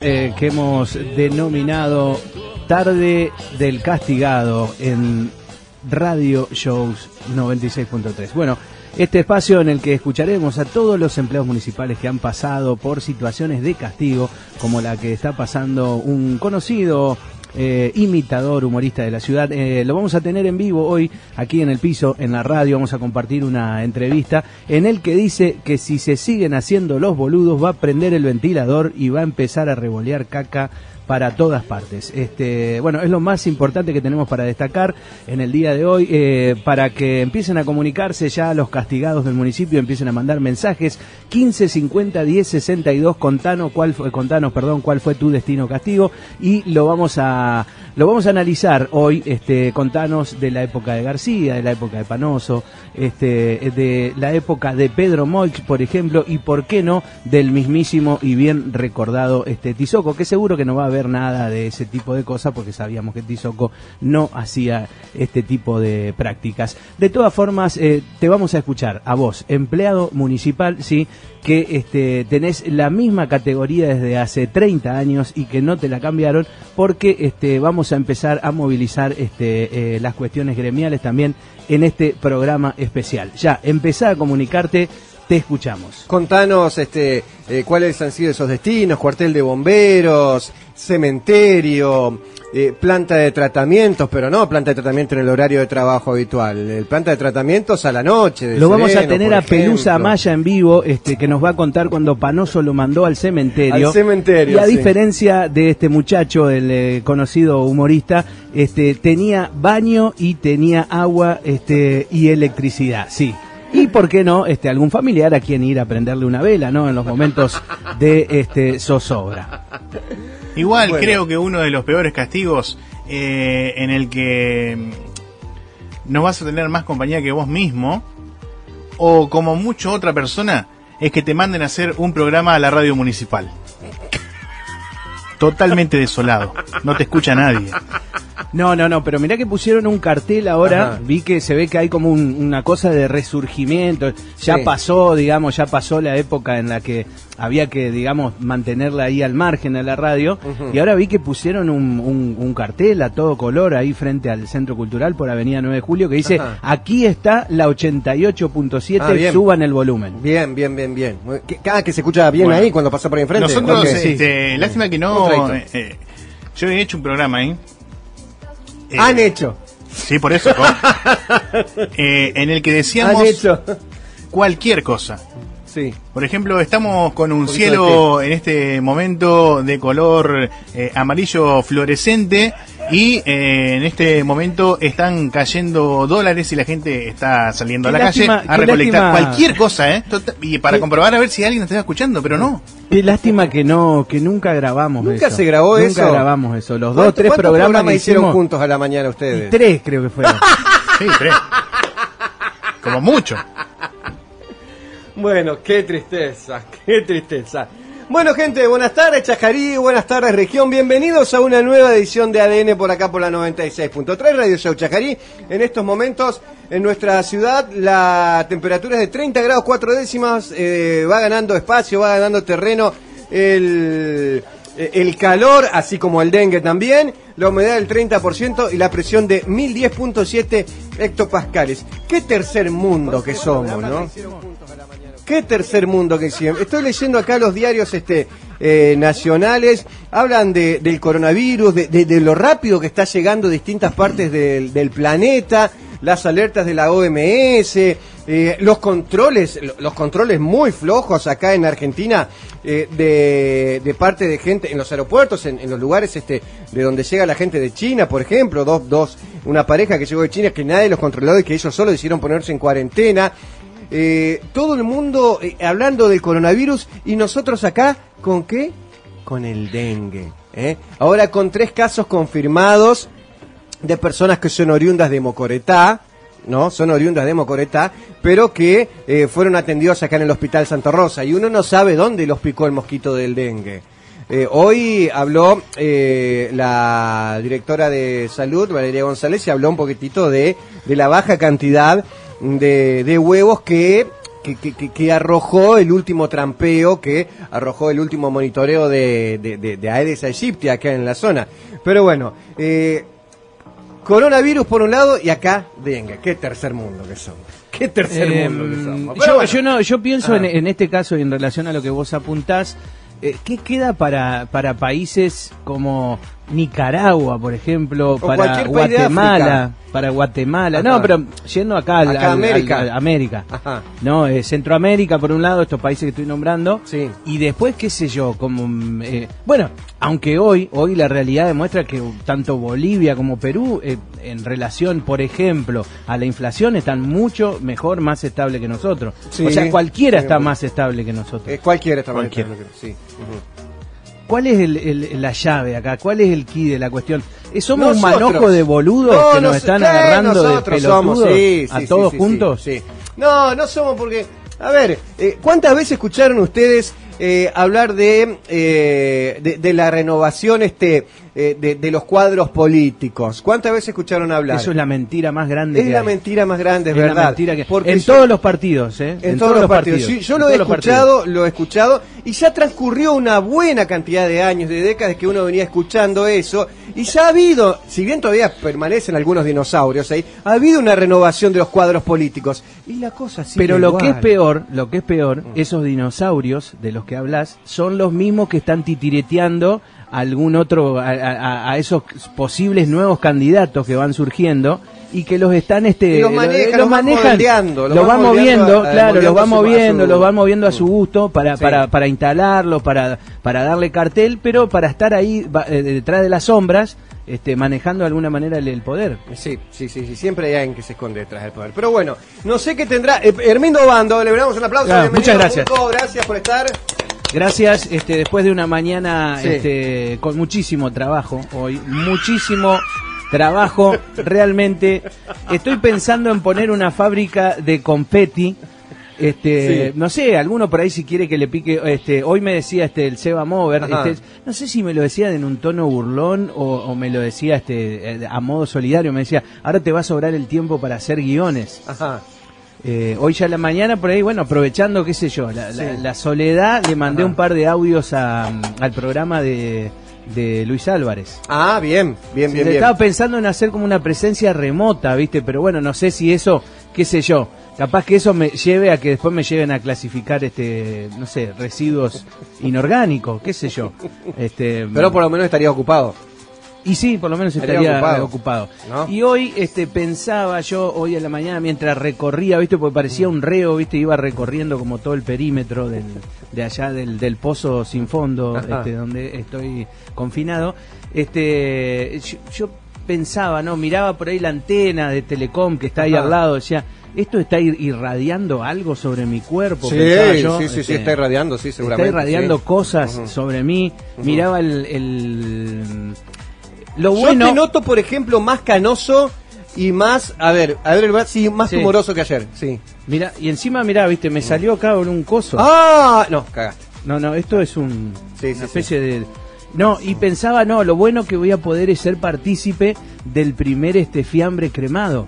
Eh, que hemos denominado Tarde del Castigado en Radio Shows 96.3. Bueno, este espacio en el que escucharemos a todos los empleados municipales que han pasado por situaciones de castigo, como la que está pasando un conocido eh, imitador, humorista de la ciudad. Eh, lo vamos a tener en vivo hoy aquí en el piso, en la radio. Vamos a compartir una entrevista en el que dice que si se siguen haciendo los boludos va a prender el ventilador y va a empezar a revolear caca para todas partes. Este, bueno, es lo más importante que tenemos para destacar en el día de hoy, eh, para que empiecen a comunicarse ya los castigados del municipio, empiecen a mandar mensajes 15 50 10 62, contanos cuál fue, contanos, perdón, cuál fue tu destino castigo y lo vamos a lo vamos a analizar hoy, este, contanos de la época de García, de la época de Panoso, este, de la época de Pedro Moix, por ejemplo, y por qué no del mismísimo y bien recordado este Tizoco, que seguro que no va a haber nada de ese tipo de cosas porque sabíamos que Tizoco no hacía este tipo de prácticas. De todas formas, eh, te vamos a escuchar a vos, empleado municipal, sí, que este, tenés la misma categoría desde hace 30 años y que no te la cambiaron porque este, vamos a empezar a movilizar este, eh, las cuestiones gremiales también en este programa especial. Ya, empezá a comunicarte, te escuchamos. Contanos este, eh, cuáles han sido esos destinos, cuartel de bomberos, cementerio, eh, planta de tratamientos, pero no planta de tratamiento en el horario de trabajo habitual, el planta de tratamientos a la noche. de Lo vamos a tener a Pelusa ejemplo. Maya en vivo, este, que nos va a contar cuando Panoso lo mandó al cementerio. Al cementerio, Y a sí. diferencia de este muchacho, el eh, conocido humorista, este, tenía baño y tenía agua este, y electricidad, sí. Y por qué no, este, algún familiar a quien ir a prenderle una vela, ¿no? En los momentos de este zozobra. Igual Bueno. creo que uno de los peores castigos eh, en el que mm, no vas a tener más compañía que vos mismo, o como mucho otra persona, es que te manden a hacer un programa a la radio municipal. Totalmente desolado. No te escucha nadie. No, no, no, pero mirá que pusieron un cartel ahora, Ajá. vi que se ve que hay como un- una cosa de resurgimiento, ya Sí. pasó, digamos, ya pasó la época en la que había que, digamos, mantenerla ahí al margen de la radio, y ahora vi que pusieron un, un- un cartel a todo color ahí frente al Centro Cultural por Avenida 9 de Julio que dice, Ajá. aquí está la 88.7, Ah, bien. suban el volumen. Bien, bien, bien, bien. Cada que se escucha bien Bueno. ahí cuando pasa por ahí enfrente. Nosotros, este, lástima que no. eh, eh, yo he hecho un programa ahí. Eh, Han hecho. Sí, por eso. Eh, en el que Han decíamos hecho. cualquier cosa. Sí. Por ejemplo, estamos con un cielo en este momento de color eh, amarillo fluorescente y eh, en este momento están cayendo dólares y la gente está saliendo Qué a la lástima- calle a recolectar lástima. cualquier cosa, ¿eh? Y para Qué- comprobar a ver si alguien nos está escuchando, pero no. Qué lástima que no, que nunca grabamos ¿Nunca eso. se grabó nunca eso? grabamos eso. Los dos, ¿Cuántos- tres programas, que hicieron hicimos, juntos a la mañana ustedes? tres creo que fueron. Sí, tres. Como mucho. Bueno, qué tristeza, qué tristeza. Bueno, gente, buenas tardes, Chajarí, buenas tardes, región. Bienvenidos a una nueva edición de ADN por acá por la 96.3 Radio Show Chajarí. En estos momentos, en nuestra ciudad, la temperatura es de 30 grados 4 décimas. eh, va ganando espacio, va ganando terreno el, el calor, así como el dengue también. La humedad del 30% y la presión de 1010.7 hectopascales. Qué tercer mundo que somos, ¿no? Qué tercer mundo que hicieron. Estoy leyendo acá los diarios este, eh, nacionales, hablan de, del coronavirus, de, de- de lo rápido que está llegando a distintas partes del, planeta, las alertas de la OMS, eh, los controles, lo- los controles muy flojos acá en Argentina eh, de, parte de gente en los aeropuertos, en, en los lugares este, de donde llega la gente de China, por ejemplo, dos, dos, una pareja que llegó de China que nadie los controló y que ellos solo decidieron ponerse en cuarentena. Eh, todo el mundo eh, hablando del coronavirus y nosotros acá, ¿con qué? Con el dengue. ¿eh? Ahora con tres casos confirmados de personas que son oriundas de Mocoretá, ¿no? Son oriundas de Mocoretá, pero que fueron atendidos acá en el Hospital Santa Rosa y uno no sabe dónde los picó el mosquito del dengue. Hoy habló la directora de salud, Valeria González, y habló un poquitito de, de la baja cantidad de, de huevos que, que, que- que- arrojó el último trampeo, que arrojó el último monitoreo de, de, de- de Aedes aegypti acá en la zona. Pero bueno, eh, coronavirus por un lado y acá dengue. Qué tercer mundo que somos. Qué tercer Eh, mundo que somos. Pero yo, bueno. yo no, yo pienso en, Ah. en este caso y en relación a lo que vos apuntás, eh, ¿qué queda para, para países como Nicaragua, por ejemplo, para Guatemala, para Guatemala? Ajá. No, pero yendo acá, al- Acá, al- América. al- América. Ajá. No, eh, Centroamérica por un lado, estos países que estoy nombrando, Sí. y después qué sé yo, como eh, bueno, aunque hoy hoy la realidad demuestra que tanto Bolivia como Perú eh, en relación, por ejemplo, a la inflación están mucho mejor, más estable que nosotros. Sí. o sea, cualquiera Sí, está más estable que nosotros. Eh, cualquiera está Cualquiera. que sí. Ujú. ¿Cuál es el- el- la llave acá? ¿Cuál es el key de la cuestión? Eh, ¿Somos un manojo de boludos No, que nos están ¿qué? agarrando de pelotudos somos, sí, a todos sí, juntos? sí, sí. No, no somos porque... A ver, eh, ¿cuántas veces escucharon ustedes eh, hablar de, eh, de, de la renovación este eh, de, de los cuadros políticos? ¿Cuántas veces escucharon hablar? Eso es la mentira más grande Es que la hay. mentira más grande, es, Es la verdad. mentira que- Porque en yo- todos los partidos, ¿eh? En, todos, los partidos. Sí, yo En lo he escuchado, lo he escuchado, y ya transcurrió una buena cantidad de años, de décadas que uno venía escuchando eso, y ya ha habido, si bien todavía permanecen algunos dinosaurios ahí, ha habido una renovación de los cuadros políticos. Y la cosa sigue Pero lo que es peor, lo que es peor, Mm. esos dinosaurios de los que hablas son los mismos que están titireteando a algún otro, a, a- a esos posibles nuevos candidatos que van surgiendo y que los están este los maneja, los moldeando, los los van van moldeando moviendo, a- a- claro, los van moldeando a su- a moviendo, los van moviendo a su gusto para, Sí. para, para instalarlos, para, para darle cartel, pero para estar ahí va- eh, detrás de las sombras, este, manejando de alguna manera el, el poder. Sí, sí, sí, sí, siempre hay alguien que se esconde detrás del poder. Pero bueno, no sé qué tendrá. eh, Hermindo Bando, le damos un aplauso. Muchas gracias. Pulpo, gracias por estar. Gracias, este, después de una mañana Sí. este, con muchísimo trabajo hoy, muchísimo trabajo, realmente. Estoy pensando en poner una fábrica de confeti. Este, Sí. no sé, alguno por ahí si quiere que le pique, este, hoy me decía este el Seba Mover, este, no sé si me lo decía en un tono burlón o, o me lo decía este eh, a modo solidario, me decía, ahora te va a sobrar el tiempo para hacer guiones. Ajá. Eh, hoy ya a la mañana por ahí, bueno, aprovechando, qué sé yo, la, la- Sí. la soledad, le mandé Ajá. un par de audios a, al programa de, de Luis Álvarez. Ah, bien, bien, bien, bien. Estaba pensando en hacer como una presencia remota, ¿viste? Pero bueno, no sé si eso, qué sé yo, capaz que eso me lleve a que después me lleven a clasificar, este, no sé, residuos inorgánicos, qué sé yo. Este, Pero por lo menos estaría ocupado. Y sí, por lo menos Estaría ocupado. ocupado. ¿No? Y hoy este pensaba yo, hoy a la mañana, mientras recorría, ¿viste? Porque parecía un reo, ¿viste? Iba recorriendo como todo el perímetro del, de allá del, del pozo sin fondo, este, donde estoy confinado. Este, yo, yo pensaba, ¿no? Miraba por ahí la antena de Telecom que está ahí Ajá. al lado, decía, ¿esto está ir- irradiando algo sobre mi cuerpo? Sí, yo, sí, sí, sí, este, está irradiando, sí, seguramente. Está irradiando sí. cosas sobre mí. Miraba el, el- lo Yo bueno. te noto, por ejemplo, más canoso y más, a ver, a ver, sí, más Sí. humoroso que ayer, sí. Mira, y encima, mira, viste, me salió acá con un coso. Ah, no, cagaste. No, no, esto es un, sí, una especie de. No, y pensaba, no, lo bueno que voy a poder es ser partícipe del primer este fiambre cremado.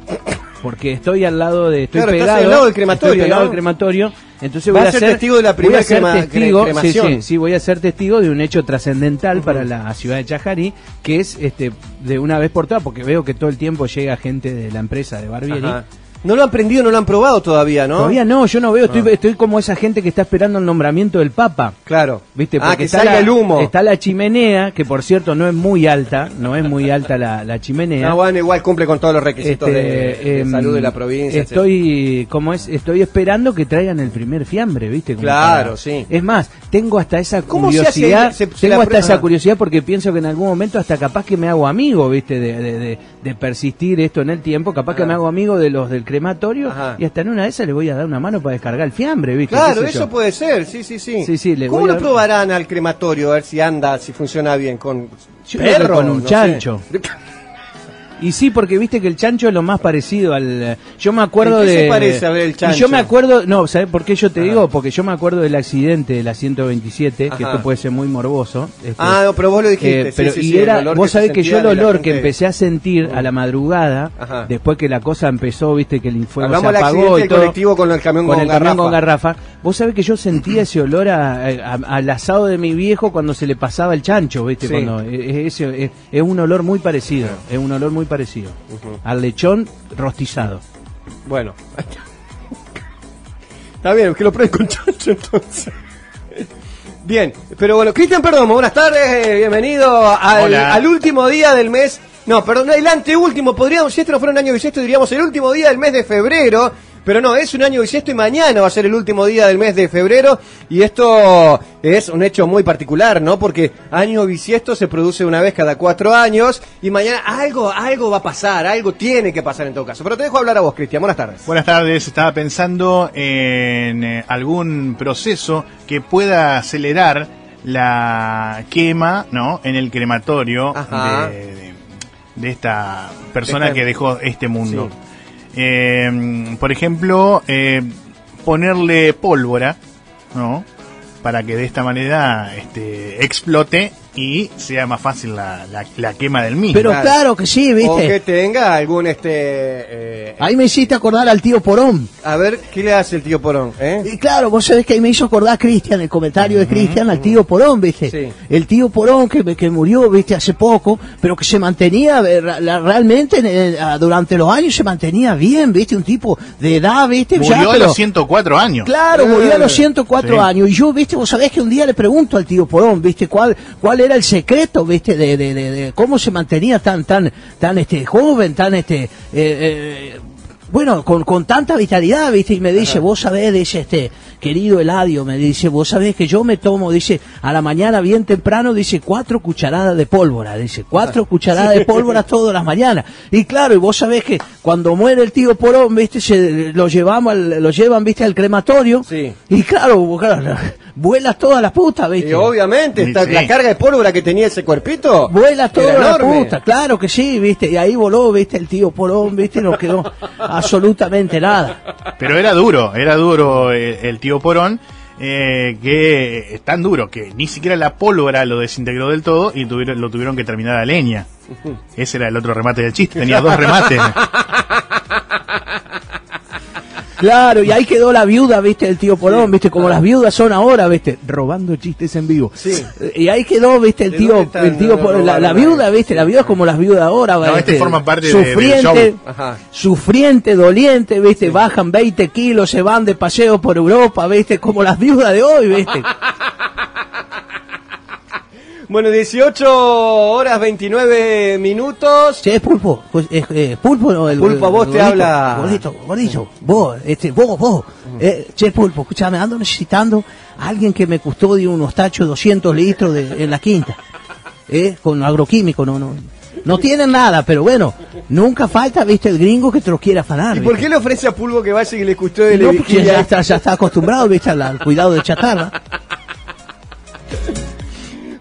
Porque estoy al lado de. Estoy Claro, estás pegado. al lado del crematorio, estoy pegado ¿no? al crematorio. Entonces voy a ser testigo de la primera a crema- testigo, cre- sí, sí, cremación. sí, voy a ser testigo de un hecho trascendental para la ciudad de Chajarí, que es este de una vez por todas, porque veo que todo el tiempo llega gente de la empresa de Barbieri. Ajá. No lo han prendido, no lo han probado todavía, ¿no? Todavía no, yo no veo, estoy, Ah. estoy como esa gente que está esperando el nombramiento del Papa. Claro. ¿Viste? ah, Porque que está salga la, el humo. Está la chimenea, que por cierto no es muy alta, no es muy alta la, la chimenea. No, bueno, igual cumple con todos los requisitos Este, de, de em, salud de la provincia. Estoy, como es, estoy esperando que traigan el primer fiambre, ¿viste? Como Claro, sí. Es más, tengo hasta esa ¿Cómo se curiosidad, hace? Se- se tengo hasta esa curiosidad porque pienso que en algún momento hasta capaz que me hago amigo, ¿viste? De, de, de- de persistir esto en el tiempo, capaz que me hago amigo de los del crematorio Ajá. y hasta en una de esas le voy a dar una mano para descargar el fiambre, ¿viste? Claro, ¿Qué sé eso yo? puede ser, sí, sí, sí. Sí, sí, le ¿Cómo lo a- probarán al crematorio a ver si anda, si funciona bien? ¿Con Yo que con un No sé. Y sí, porque viste que el chancho es lo más parecido al. Yo me acuerdo ¿En qué de. se parece a ver el Y chancho? yo me acuerdo. No, ¿sabes por qué yo te Ajá. digo? Porque yo me acuerdo del accidente de la 127, que Ajá. esto puede ser muy morboso. este, Ah, no, pero vos lo dijiste. eh, pero, sí, y sí, el era, vos que sabés que yo el olor que empecé a sentir a la madrugada, Ajá. después que la cosa empezó, viste que el fuego Hablamos se apagó y todo, colectivo con el camión con con el camión garrafa. con garrafa. Vos sabés que yo sentía ese olor a, a- al asado de mi viejo cuando se le pasaba el chancho, viste, cuando eh, ese- es, es un olor muy parecido, es un olor muy parecido al lechón rostizado. Bueno. Está bien, que lo prueben con chancho entonces. Bien, pero bueno, Cristian Perdomo, buenas tardes, eh, bienvenido al, Hola. al último día del mes. No, perdón, el anteúltimo, podríamos, si este no fuera un año bisiesto, diríamos el último día del mes de febrero. Pero no, es un año bisiesto y mañana va a ser el último día del mes de febrero. Y esto es un hecho muy particular, ¿no? Porque año bisiesto se produce una vez cada cuatro años. Y mañana algo, algo va a pasar, algo tiene que pasar en todo caso. Pero te dejo hablar a vos, Cristian. Buenas tardes. Buenas tardes, estaba pensando en eh, algún proceso que pueda acelerar la quema, ¿no? En el crematorio de, de- de esta persona Esta- que dejó este mundo. Eh, por ejemplo, eh, ponerle pólvora, ¿no? Para que de esta manera este, explote y sea más fácil la, la- la quema del mismo. Pero Claro. claro que sí, O ¿viste? que tenga algún este. eh, Ahí me hiciste acordar al tío Porón. a ver, ¿qué le hace el tío Porón? ¿eh? Y claro, vos sabés que ahí me hizo acordar Cristian, el comentario de Cristian, al tío Porón, ¿viste? Sí. El tío Porón que, que murió, ¿viste? Hace poco, pero que se mantenía, eh, ra- la- realmente eh, ah, durante los años se mantenía bien, ¿viste? Un tipo de edad, ¿viste? Ya, Murió a pero- los 104 años. Claro, murió a los Eh, 104 sí. años. Y yo, viste, vos sabés que un día le pregunto al tío Porón, viste, cuál, cuál era el secreto, viste, de, cómo se mantenía tan, tan, tan, este, joven, tan, este, eh, eh, bueno, con, con tanta vitalidad, viste, y me dice, vos sabés, dice, este, querido Eladio, me dice, vos sabés que yo me tomo, dice, a la mañana bien temprano, dice, cuatro cucharadas de pólvora, dice, cuatro cucharadas de pólvora todas las mañanas. Y claro, y vos sabés que cuando muere el tío Porón, viste, se lo llevamos, al- lo llevan, viste, al crematorio. Sí. Y claro, claro, vuelas todas las putas, viste. Y obviamente, sí. la carga de pólvora que tenía ese cuerpito. Vuela toda era la enorme. puta, claro que sí, viste, y ahí voló, viste, el tío Porón, viste, no quedó absolutamente nada. Pero era duro, era duro el, el tío Porón, eh, que es tan duro que ni siquiera la pólvora lo desintegró del todo y tuvieron, lo tuvieron que terminar a leña. Ese era el otro remate del chiste, tenía dos remates. Claro, y ahí quedó la viuda, viste, el tío Porón, viste, como las viudas son ahora, viste, robando chistes en vivo. Sí. Y ahí quedó, viste, el ¿De tío, están? el tío No, Porón, la, viuda, viste, la viuda es como las viudas ahora, No, este forma parte de- del show. Ajá. sufriente, doliente, viste, bajan 20 kilos, se van de paseo por Europa, viste, como las viudas de hoy, viste. Bueno, 18 horas 29 minutos. Che, Pulpo, pues, eh, Pulpo no, el Pulpo, a vos te gordito, habla. Gordito, gordito, vos, este, vos, vos. Eh, che, Pulpo, escuchame, ando necesitando a alguien que me custodie unos tachos de 200 litros de, en la quinta. Eh, con agroquímico, no, no. No tienen nada, pero bueno, nunca falta, viste, el gringo que te los quiere afanar. ¿Y por qué le ofrece a Pulvo que vaya y le custodie No, ya está, ya está acostumbrado, viste, al, al cuidado de chatarra.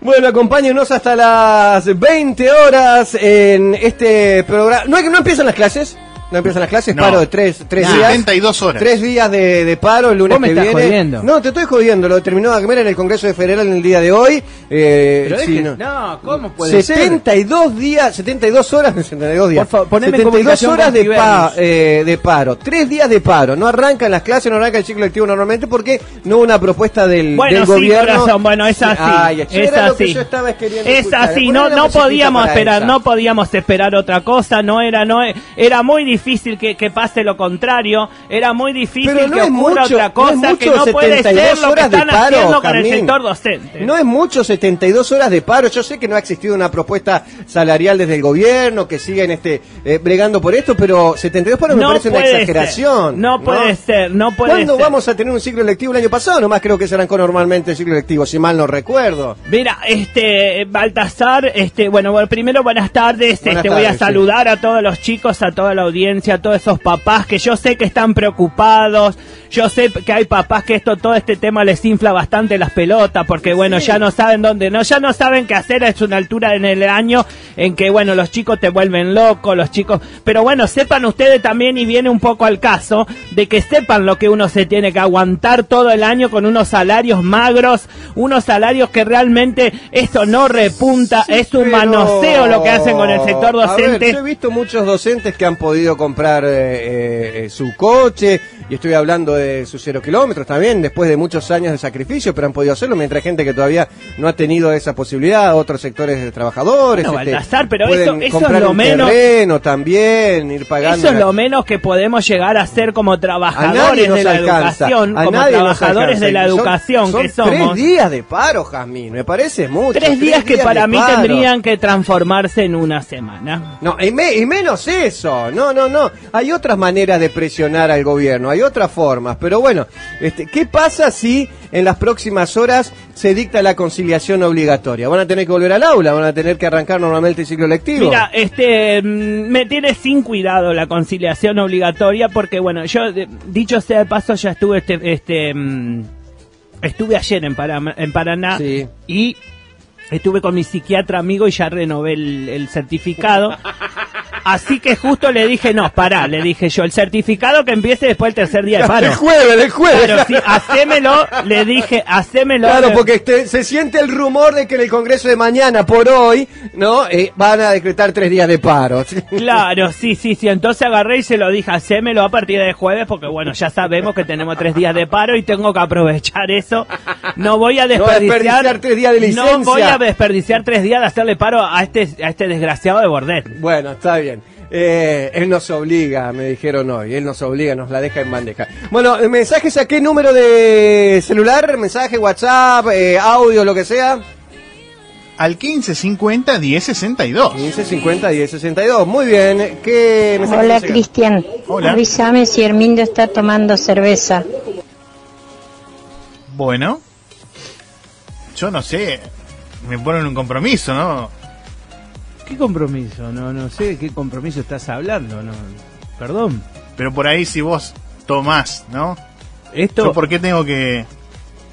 Bueno, acompáñenos hasta las 20 horas en este programa. ¿No, no empiezan las clases? ¿No empiezan las clases? No. Paro de tres, tres Nah. días. 72 horas. Tres días de, de paro el lunes Vos me que estás viene. jodiendo. No, te estoy jodiendo. Lo terminó de comer en el Congreso de Federal en el día de hoy. Eh, Pero sí, no. no, ¿cómo puede ser? 72 días, 72 horas, 72 días. Por favor, poneme en 72 comunicación horas con de, Tibernis. pa- eh, de paro. Tres días de paro. No arrancan las clases, no arranca el ciclo lectivo normalmente porque no hubo una propuesta del, Bueno, del sí, gobierno. corazón, bueno, es así. Ay, eso es era lo que así. yo estaba queriendo es escuchar. así, Poneme no, la no musiquita podíamos para esperar, esa. no podíamos esperar otra cosa, no era, no e- era muy difícil que, que pase lo contrario, era muy difícil Pero no que ocurra mucho, otra no es cosa que mucho no puede 72 ser lo que horas de están paro, haciendo con el sector docente. No es mucho 72 horas de paro. Yo sé que no ha existido una propuesta salarial desde el gobierno, que siguen este, eh, bregando por esto, pero 72 paros me No parece una puede ser, exageración. no puede ser, no puede ¿Cuándo ser. vamos a tener un ciclo lectivo el año pasado? Nomás creo que se arrancó normalmente el ciclo lectivo, si mal no recuerdo. Mira, este, Baltasar, este, bueno, primero buenas tardes, Buenas este, voy a sí. saludar a todos los chicos, a toda la audiencia audiencia, a todos esos papás que yo sé que están preocupados, yo sé que hay papás que esto, todo este tema les infla bastante las pelotas, porque bueno, ya no saben dónde, no, ya no saben qué hacer, es una altura en el año en que bueno, los chicos te vuelven locos, los chicos, pero bueno, sepan ustedes también y viene un poco al caso de que sepan lo que uno se tiene que aguantar todo el año con unos salarios magros, unos salarios que realmente esto no repunta, es un Pero, manoseo lo que hacen con el sector a ver, docente. yo he visto muchos docentes que han podido comprar eh, eh, su coche, y estoy hablando de sus cero kilómetros también, después de muchos años de sacrificio, pero han podido hacerlo, mientras hay gente que todavía no ha tenido esa posibilidad, otros sectores de trabajadores. este, Bueno, Baltasar, pero pueden eso- eso es lo menos- terreno también, ir pagando. Eso es lo menos que podemos llegar a ser como trabajadores de la alcanza, educación, a como trabajadores de la educación son que somos. Tres días de paro, Jazmín, me parece mucho. Tres días que para mí paro. tendrían que transformarse en una semana. No, y, me- y menos eso. No, no, no. Hay otras maneras de presionar al gobierno, hay otras formas. Pero bueno, este, ¿qué pasa si en las próximas horas se dicta la conciliación obligatoria? ¿Van a tener que volver al aula? ¿Van a tener que arrancar normalmente el ciclo lectivo? Mira, este, mm, me tiene sin cuidado la conciliación obligatoria porque, bueno, yo, dicho sea de paso, ya estuve, este, este, mm, estuve ayer en, Parama- en Paraná Sí. y estuve con mi psiquiatra amigo y ya renové el, el certificado. Así que justo le dije, no, pará, le dije yo, el certificado que empiece después del tercer día de paro. El jueves, el jueves. Claro, sí, hacémelo, le dije, hacémelo. Claro, porque este- se siente el rumor de que en el Congreso de mañana, por hoy, ¿no? Eh, van a decretar tres días de paro. Claro, sí, sí, sí. Entonces agarré y se lo dije, hacémelo a partir de jueves, porque bueno, ya sabemos que tenemos tres días de paro y tengo que aprovechar eso. No voy a No desperdiciar, desperdiciar tres días de licencia. No voy a desperdiciar tres días de hacerle paro a este, a este desgraciado de Bordet. Bueno, está bien. Eh, él nos obliga, me dijeron hoy. Él nos obliga, nos la deja en bandeja. Bueno, eh, mensajes a qué número de celular, mensaje, WhatsApp, eh, audio, lo que sea. Al 1550 1062. 1550 1062. Muy bien. ¿Qué mensaje Hola? Cristian, Hola. avísame si Hermindo está tomando cerveza. Bueno, yo no sé, me ponen un compromiso, ¿no? ¿Qué compromiso? No, no sé de qué compromiso estás hablando. No, perdón. Pero por ahí si vos tomás, ¿no? Esto, ¿Yo por qué tengo que...?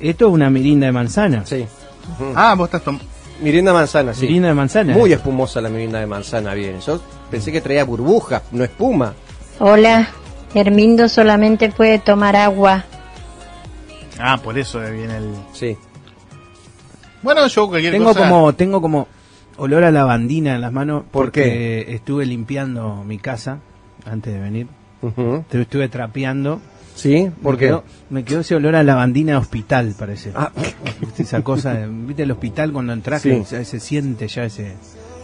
esto es una mirinda de manzana. Sí. Ah, vos estás tomando... Mirinda manzana, sí. Mirinda de manzana. Muy espumosa la mirinda de manzana, bien. Yo pensé que traía burbuja, no espuma. Hola, Hermindo solamente puede tomar agua. Ah, por eso viene el... Sí. Bueno, yo cualquier Tengo cosa... como, tengo como olor a lavandina en las manos ¿Por porque estuve limpiando mi casa antes de venir. Ujú. Te- Estuve trapeando. ¿Sí? ¿Por me qué? Quedó, me quedó ese olor a lavandina hospital, parece. Ah, ¿Viste esa cosa? ¿Viste el hospital cuando entras Sí. se, se siente ya ese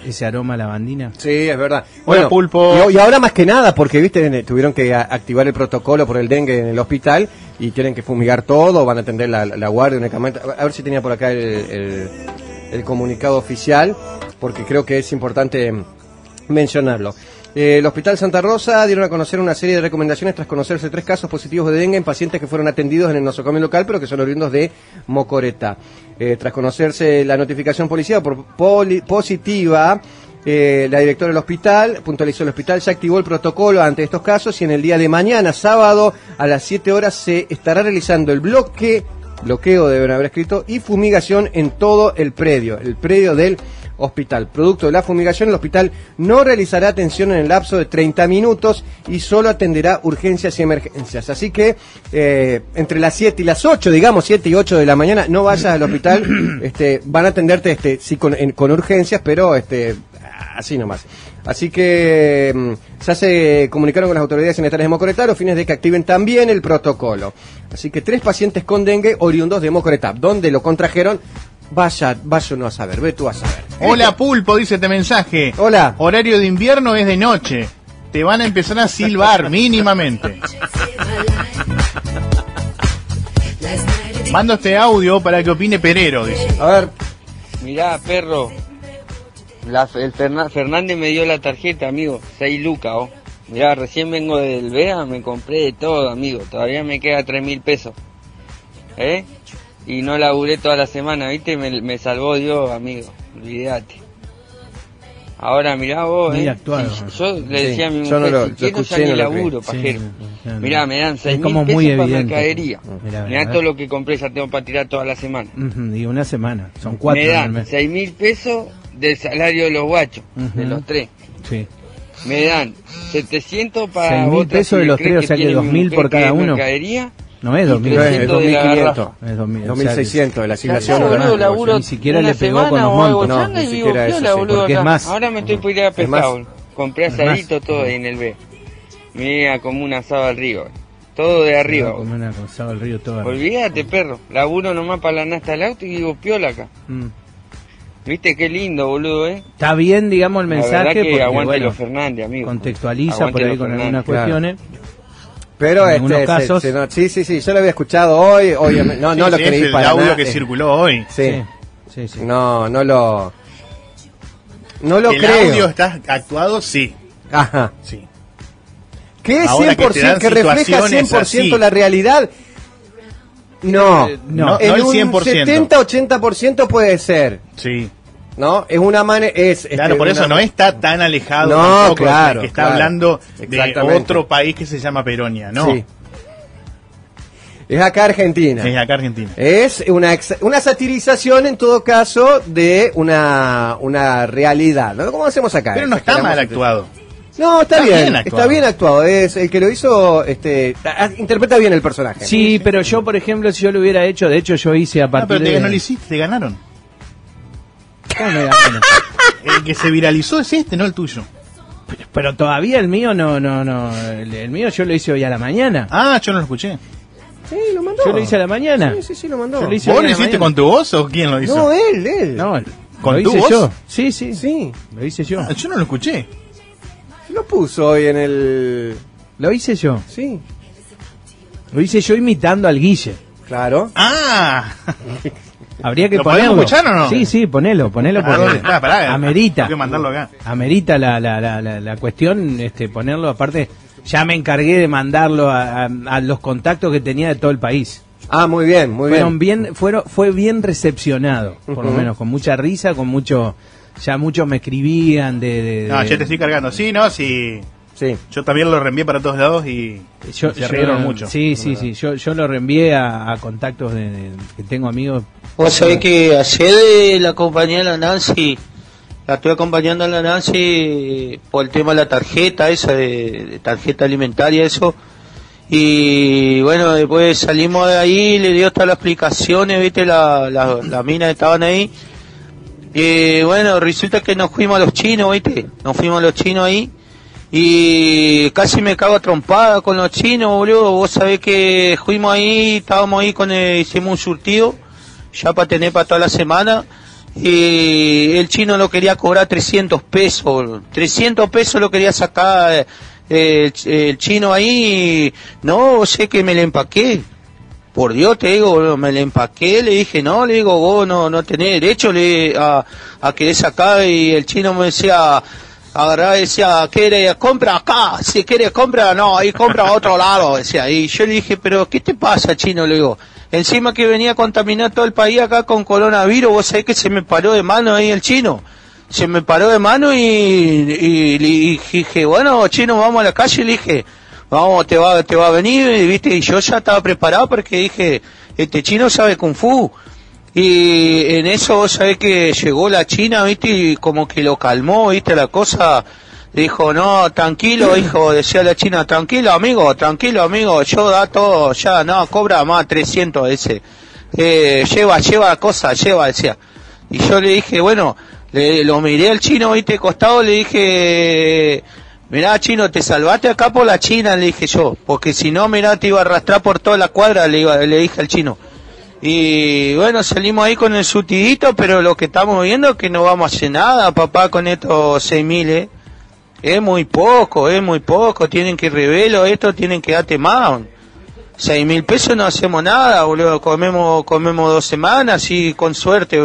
ese aroma a lavandina? Sí, es verdad. Hola, Pulpo. Y, y ahora más que nada, porque viste, tuvieron que activar el protocolo por el dengue en el hospital y tienen que fumigar todo, van a atender la, la guardia únicamente. A a ver si tenía por acá el, el- el comunicado oficial, porque creo que es importante mencionarlo. Eh, el Hospital Santa Rosa dieron a conocer una serie de recomendaciones tras conocerse tres casos positivos de dengue en pacientes que fueron atendidos en el nosocomio local, pero que son oriundos de Mocoreta. Eh, tras conocerse la notificación policial por positiva, eh, la directora del hospital puntualizó el hospital ya activó el protocolo ante estos casos y en el día de mañana, sábado, a las 7 horas se estará realizando el bloque, bloqueo deben haber escrito, y fumigación en todo el predio, el predio del hospital. Producto de la fumigación, el hospital no realizará atención en el lapso de 30 minutos y solo atenderá urgencias y emergencias. Así que eh, entre las 7 y las 8, digamos 7 y 8 de la mañana, no vayas al hospital, este, van a atenderte este, sí con, en- con urgencias, pero este, así nomás. Así que mm, ya se comunicaron con las autoridades sanitarias de Mocoretá a fines de que activen también el protocolo. Así que tres pacientes con dengue oriundos de Mocoretá, donde lo contrajeron, vaya, vaya uno a saber, ve tú a saber. Hola, Pulpo, dice este mensaje. Hola. Horario de invierno es de noche. Te van a empezar a silbar mínimamente. Mando este audio para que opine Perero, dice. A ver, Mirá, perro. La, el Fernández me dio la tarjeta, amigo. 6 lucas, oh. Mirá, recién vengo del VEA, me compré de todo, amigo. Todavía me queda 3 mil pesos. ¿Eh? Y no laburé toda la semana, ¿viste? Me, me salvó Dios, amigo. Olvídate. Ahora mirá vos, Muy eh. actuado. Si yo le decía a mi Sí, yo no mujer, lo- si quiero escuché, ya ni laburo, Sí, pajero. no, no. Mirá, me dan seis Es como mil muy pesos para mercadería. Mirá, Mirá, todo lo que compré ya tengo para tirar toda la semana. Ujú, Y una semana. Son cuatro me en el dan mes. seis mil pesos del salario de los guachos, de Ujú. los tres. Sí. Me dan 700 para 6.000 otras pesos de los tres, o sea que tiene mi 2.000 mujer por cada es uno. mercadería. No es Y 2.000. No, es 300 de la 2500. garrafa. Es 2000, o sea, 2600 de la asignación. de laburo ni siquiera le pegó con los montos. No, ni y vivo siquiera eso, sí, boludo, porque es más. Ahora me estoy por ir a boludo. Compré asadito todo ahí en el B. Mira, como un asado arriba. boludo. Todo de arriba. Como una cruzada del río toda. Olvídate, perro. Laburo nomás para la nasta del auto y vivo piola acá. ¿Viste qué lindo, boludo, eh? Está bien, digamos, el La mensaje. que porque, aguante bueno, los Fernández, amigo. contextualiza Aguante por ahí con Fernández. algunas claro. cuestiones. Pero En este, se- casos- se no- sí, sí, sí, yo lo había escuchado hoy, obviamente, no, no Sí, lo sí, creí es el para audio nada. que eh, circuló hoy. Sí, Sí, sí. no, no lo, no lo el creo. audio está actuado, sí. Ajá. sí. Que es Ahora que 100%, te que, refleja situaciones 100% así. la realidad. No, Eh, no, en no el un 100%. 70-80% puede ser, Sí. ¿no? Es una manera, es... Claro, este, por eso una- no está tan alejado No, tampoco, claro, que está claro. hablando de otro país que se llama Peronia, ¿no? Sí. Es acá Argentina. Es acá Argentina. Es una, ex- una satirización en todo caso de una, una realidad, ¿no? ¿Cómo hacemos acá? Pero no está mal entre- actuado. No, está, Está bien, bien actuado. está bien actuado. Es el que lo hizo, este, interpreta bien el personaje. Sí, pero yo, por ejemplo, si yo lo hubiera hecho, de hecho, yo hice a Ah, partir pero te, de. no lo hiciste, te ganaron. ¿Cómo me ganaron? El que se viralizó es este, no el tuyo. Pero todavía el mío no, no, no. El, el mío yo lo hice hoy a la mañana. Ah, yo no lo escuché. Sí, lo mandó. Yo lo hice a la mañana. Sí, sí, sí, lo mandó. Yo lo hice ¿Vos lo hiciste con tu voz o quién lo hizo? No, él, él. No, ¿Con lo tu hice voz? yo. Sí, sí, Sí, Lo hice yo. Ah, yo no lo escuché. Lo puso hoy en el... Lo hice yo. Sí, Lo hice yo imitando al Guille. claro. Ah, Habría que ¿Lo ponerlo. podemos escuchar o no? Sí, sí, ponelo, ponelo. ¿A porque dónde está? Pará, amerita. que mandarlo acá. Amerita la, la, la, la, la cuestión, este, ponerlo. Aparte, ya me encargué de mandarlo a, a- a los contactos que tenía de todo el país. Ah, muy bien, muy Fueron bien. bien, fueron, fue bien recepcionado, por lo menos, con mucha risa, con mucho, ya muchos me escribían de, de- No, de- ya te estoy cargando. Sí, no, sí. Sí. Yo también lo reenvié para todos lados y yo, se yo- rieron mucho. Sí, sí, sí, yo, yo lo reenvié a, a contactos de, de- que tengo amigos. Vos sabés que ayer la acompañé a la Nancy, la estoy acompañando a la Nancy por el tema de la tarjeta, esa de, de tarjeta alimentaria, eso. Y bueno, después salimos de ahí, le dio todas las explicaciones, viste, la, la, la mina que estaban ahí. Y bueno, resulta que nos fuimos a los chinos, viste, nos fuimos a los chinos ahí. Y casi me cago trompada con los chinos, boludo. Vos sabés que fuimos ahí, estábamos ahí con el, hicimos un surtido, ya para tener para toda la semana. Y el chino lo quería cobrar 300 pesos, boludo. 300 pesos lo quería sacar eh, el, el chino ahí. y No, sé que me le empaqué. Por Dios te digo, me le empaqué, le dije, no, le digo, vos no, no tenés derecho le, a, a querer sacar y el chino me decía, agarraba decía, ¿quiere compra acá? Si quiere compra, no, ahí compra a otro lado, decía. Y yo le dije, pero ¿qué te pasa, chino? Le digo, encima que venía a contaminar todo el país acá con coronavirus, vos sabés que se me paró de mano ahí el chino. Se me paró de mano y, y, y dije, bueno, chino, vamos a la calle, le dije, vamos, te va, te va a venir, y, viste, y yo ya estaba preparado porque dije, este chino sabe kung fu. Y en eso vos sabés que llegó la China, viste, y como que lo calmó, viste, la cosa. Dijo, no, tranquilo, hijo, decía la China, tranquilo, amigo, tranquilo, amigo, yo da todo, ya, no, cobra más 300 ese. Eh, lleva, lleva la cosa, lleva, decía. Y yo le dije, bueno, le, lo miré al chino, viste, costado, le dije, mirá, chino, te salvaste acá por la China, le dije yo, porque si no, mirá, te iba a arrastrar por toda la cuadra, le, iba, le dije al chino. Y bueno, salimos ahí con el sutidito, pero lo que estamos viendo es que no vamos a hacer nada, papá, con estos seis mil, ¿eh? Es muy poco, es muy poco, tienen que revelo esto, tienen que darte más. Seis mil pesos no hacemos nada, boludo, comemos, comemos dos semanas y con suerte.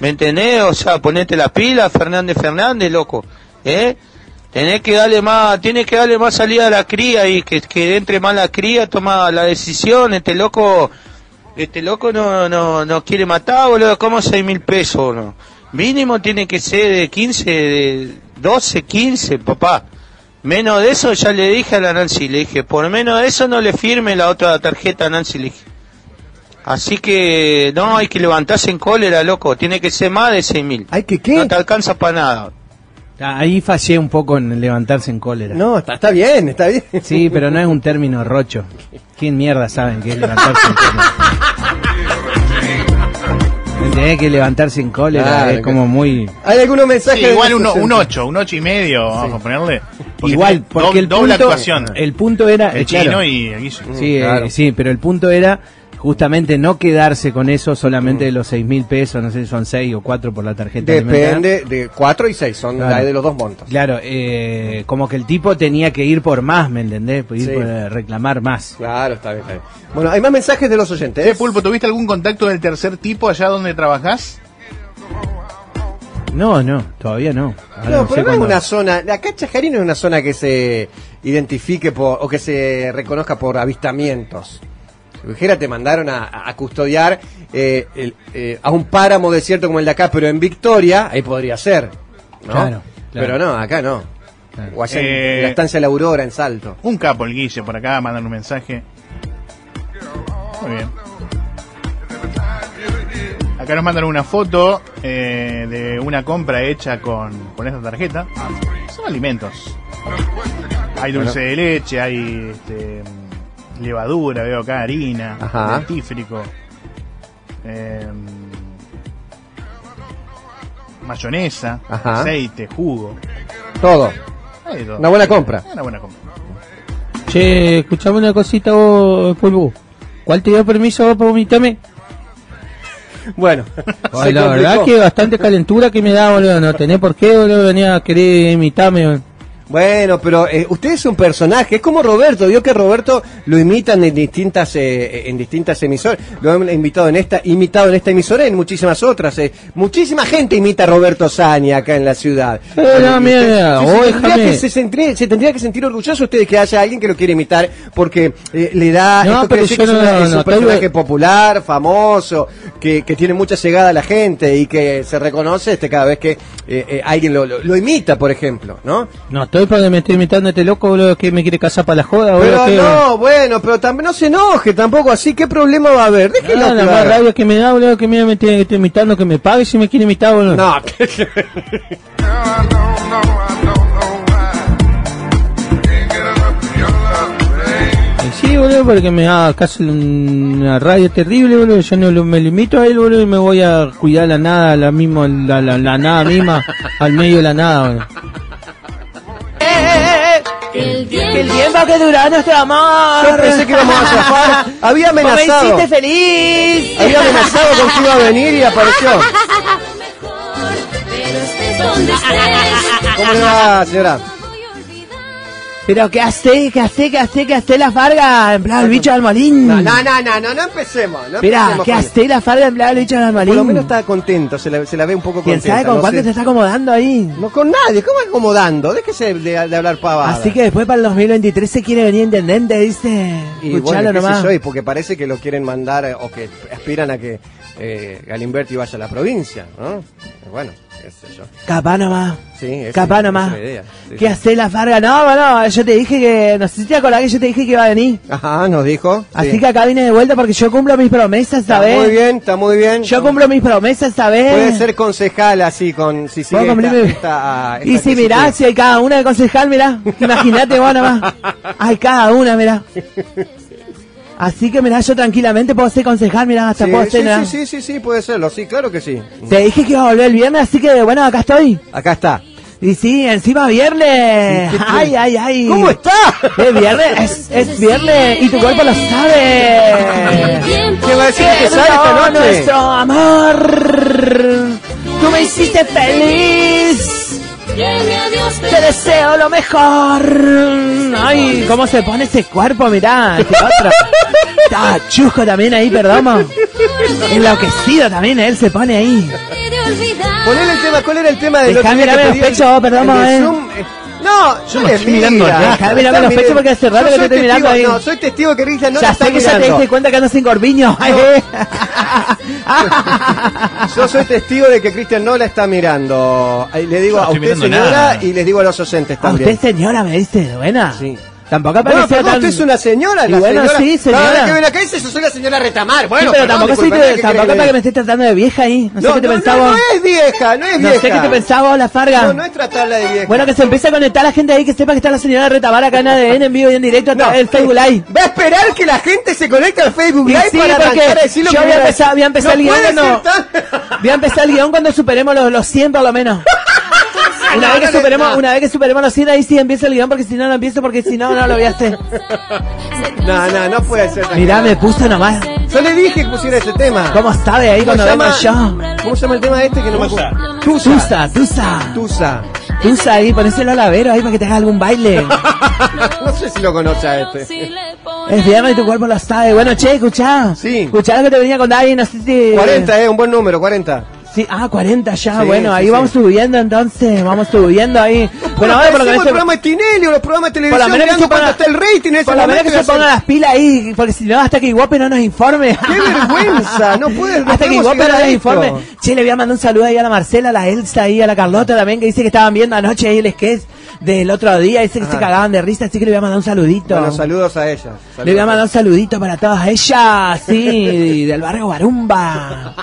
¿me entendés? O sea, ponete la pila, Fernández Fernández, loco, ¿eh? Tenés que darle más, tiene que darle más salida a la cría y que, que entre más la cría, toma la decisión, este loco, este loco no, no, no quiere matar, boludo, como seis mil pesos, boludo. Mínimo tiene que ser de 15, de 12, 15, papá. Menos de eso ya le dije a la Nancy, le dije, por menos de eso no le firme la otra tarjeta a Nancy, le dije. Así que no, hay que levantarse en cólera, loco, tiene que ser más de 6 mil. ¿Hay que qué? No te alcanza para nada. Ahí fallé un poco en levantarse en cólera. No, está, está bien, está bien. Sí, pero no es un término rocho. ¿Quién mierda saben qué es levantarse en cólera? ¿Entendés que levantarse en cólera Claro, es como muy... ¿Hay algunos mensajes? Sí, igual un, nuestros un oyentes? 8, un 8 y medio, vamos a ponerle. Porque Igual, porque do- el doble punto, actuación. el punto era... El eh, claro. chino y el Guille. Sí, eh, sí, pero el punto era justamente no quedarse con eso solamente de los seis mil pesos, no sé si son seis o cuatro por la tarjeta. Depende de 4 y 6, son Claro. la de los dos montos. Claro, eh, como que el tipo tenía que ir por más, ¿me entendés? Ir Sí. por eh, reclamar más. Claro, está bien, está bien. Bueno, hay más mensajes de los oyentes. Che, Pulpo, ¿tuviste algún contacto del tercer tipo allá donde trabajás? No, no, todavía no. Ahora No, sé pero no es una zona, acá Chajarí no es una zona que se identifique por, o que se reconozca por avistamientos. Si dijera, te mandaron a, a custodiar eh, el- eh, a un páramo desierto como el de acá, pero en Victoria, ahí podría ser. ¿no? Claro, claro. Pero no, acá no. Claro. O allá en- Eh, en la estancia de la Aurora, en Salto. Un capo, el Guille, por acá, mandan un mensaje. Muy bien. Acá nos mandan una foto eh, de una compra hecha con, con esta tarjeta. Son alimentos. Hay dulce de leche, hay este, levadura, veo acá, harina, Ajá. dentífrico, em, mayonesa, Ajá. aceite, jugo. Todo. Una buena compra. Una buena compra. Che, escuchame una cosita vos, polvo. ¿Cuál te dio permiso vos para vomitarme? Bueno, la verdad que bastante calentura que me da, boludo. No tenés por qué, boludo, venía a querer imitarme. boludo. Bueno, pero eh, usted es un personaje, es como Roberto, vio que Roberto lo imitan en distintas eh, en distintas emisoras, lo han invitado en esta, imitado en esta emisora y en muchísimas otras. eh. Muchísima gente imita a Roberto Sani acá en la ciudad. Eh, mira, mira, se, tendría déjame. que, se, tendría que sentir orgulloso usted de que haya alguien que lo quiere imitar, porque eh, le da, No, esto pero yo que es, no- un personaje popular, famoso, que, que tiene mucha llegada a la gente y que se reconoce este cada vez que eh, alguien lo, lo- lo imita, por ejemplo, ¿no? No estoy para me estoy imitando a este loco, boludo, que me quiere casar para la joda, boludo. Pero que- no, bueno, pero también no se enoje tampoco así. ¿Qué problema va a haber? Déjelo Ah, la más rabia que me da, boludo, que me, me tiene que estar imitando, que me pague si me quiere imitar, boludo. No, Sí, boludo, porque me da casi una radio terrible, boludo. Yo no lo- me limito a él, boludo, y me voy a cuidar la nada, la misma, la, la, la nada misma, al medio de la nada, boludo. El tiempo que duró nuestro amor. yo pensé que íbamos a zafar. Había Vos me amenazado. hiciste feliz. Había amenazado con que iba a venir y apareció. ¿Cómo le va, señora? Pero ¿qué hace? ¿Qué hace? ¿Qué hace? ¿Qué hace la farga? En plan el bicho del molín. No, no, no, no, no, no empecemos. No Mira, empecemos ¿qué hace la farga en plan el bicho del molín? Por lo menos está contento, se la, se la ve un poco ¿Quién contenta. sabe con no cuánto sé. se está acomodando ahí? No con nadie, ¿cómo acomodando? Déjese de, de hablar pavada. Así que después para el 2023 se quiere venir intendente, dice. Y Escuchalo bueno, qué sé nomás. yo, y porque parece que lo quieren mandar eh, o que aspiran a que eh, Galimberti vaya a la provincia, ¿no? Eh, Bueno, qué sé yo. Capaz nomás. Sí, esa- idea. Sí, ¿Qué sí. hace la farga? No, bueno, yo te dije que. No sé si te acordás que yo te dije que iba a venir. Ajá, nos dijo. Así sí. que acá vine de vuelta porque yo cumplo mis promesas, Está ¿sabes? muy bien, está muy bien. Yo cumplo mis promesas, ¿sabes? Puede ser concejal así, con si sigue esta, esta- esta Y si mirá, si hay cada una de concejal, mirá. Imagínate vos nomás. Hay cada una, mirá. Así que mirá, yo tranquilamente puedo ser concejal, mirá, hasta Sí, puedo sí, ser, sí, sí, sí, sí, puede serlo, sí, claro que sí. Te dije que iba a volver el viernes, así que bueno, acá estoy. Acá está. Y sí, encima viernes. Sí, ¿qué ay, ay, ay. ¿Cómo está? Es viernes, es, es viernes y tu cuerpo lo sabe. ¿Qué va a decir que sale esta noche? nuestro amor. Tú me hiciste feliz. Te deseo lo mejor. Ay, cómo se pone ese cuerpo, mirá. Este otro. Está chusco también ahí, perdón. Enloquecido también, él se pone ahí. ¿Cuál era el tema? ¿Cuál era el tema del Dejá que los pedí el- pechos, perdón, el de eh. No, Yo no no le estoy mirando mira. allá. Acá, mirame los pechos porque hace rato Yo que soy te estoy mirando testigo- ahí. No, soy testigo que Cristian no ya la está sé que ya te mirando. diste cuenta que ando sin gorbiño. Yo soy testigo de que Cristian no la está mirando. Le digo a usted, señora, nada. y les digo a los oyentes A también. usted, señora, me dice, buena. Sí. Tampoco Bueno, parecía pero tan... usted es una señora, Y la bueno, señora. sí, señora. No, que ven acá dice, yo soy la señora Retamar. Bueno, sí, pero perdón, tampoco de, ¿qué tampoco para que me estés tratando de vieja ahí. No, sé No, qué te no, no, pensaba. no es vieja, no es No vieja. sé qué te pensaba, la farga. No, no es tratarla de vieja. Bueno, que se empiece a conectar la gente ahí, que sepa que está la señora Retabar acá en ADN en vivo y en directo a No, través del Facebook Live. Va a esperar que la gente se conecte al Facebook Live sí, para arrancar a decir lo yo que voy a viene empezar- voy a empezar no el guion cuando- Voy a empezar el guion cuando superemos los, los 100 por lo menos. Una vez que superemos, una vez que superemos los 100 ahí sí empieza el guion porque si no no empiezo porque si no no lo voy a hacer. No, no, no puede ser. Mirá, me puso nomás. Yo le dije que pusiera ese tema. ¿Cómo sabe ahí ¿Cómo cuando vengo yo? ¿Cómo se llama el tema este que no me Tusa. acuerdo? Tusa, Tusa. Tusa. Tusa ahí, ponéselo al lavero ahí para que te haga algún baile. no sé si lo conoce a este. Es viernes y tu cuerpo lo sabe. Bueno, che, escuchá. Sí. Escuchá lo que te venía contar ahí, no sé si... 40, eh, un buen número, 40. Sí, ah, 40 ya, Sí, bueno, sí, ahí sí. vamos subiendo entonces, vamos subiendo ahí. Bueno, ahora por lo menos el programa de Tinelli o los programas de por lo televisión menos ponga- está el rating por lo menos que se pongan las pilas ahí, porque si no, hasta que Iguope no nos informe. ¡Qué vergüenza! No puede no Hasta que llegar no nos informe. Che, le voy a mandar un saludo ahí a la Marcela, a la Elsa y a la Carlota también, que dice que estaban viendo anoche ahí el sketch del otro día, dice que Ajá. se cagaban de risa, así que le voy a mandar un saludito. Bueno, saludos a ella. Le voy a mandar un saludito para todas ellas, sí, del barrio Barumba.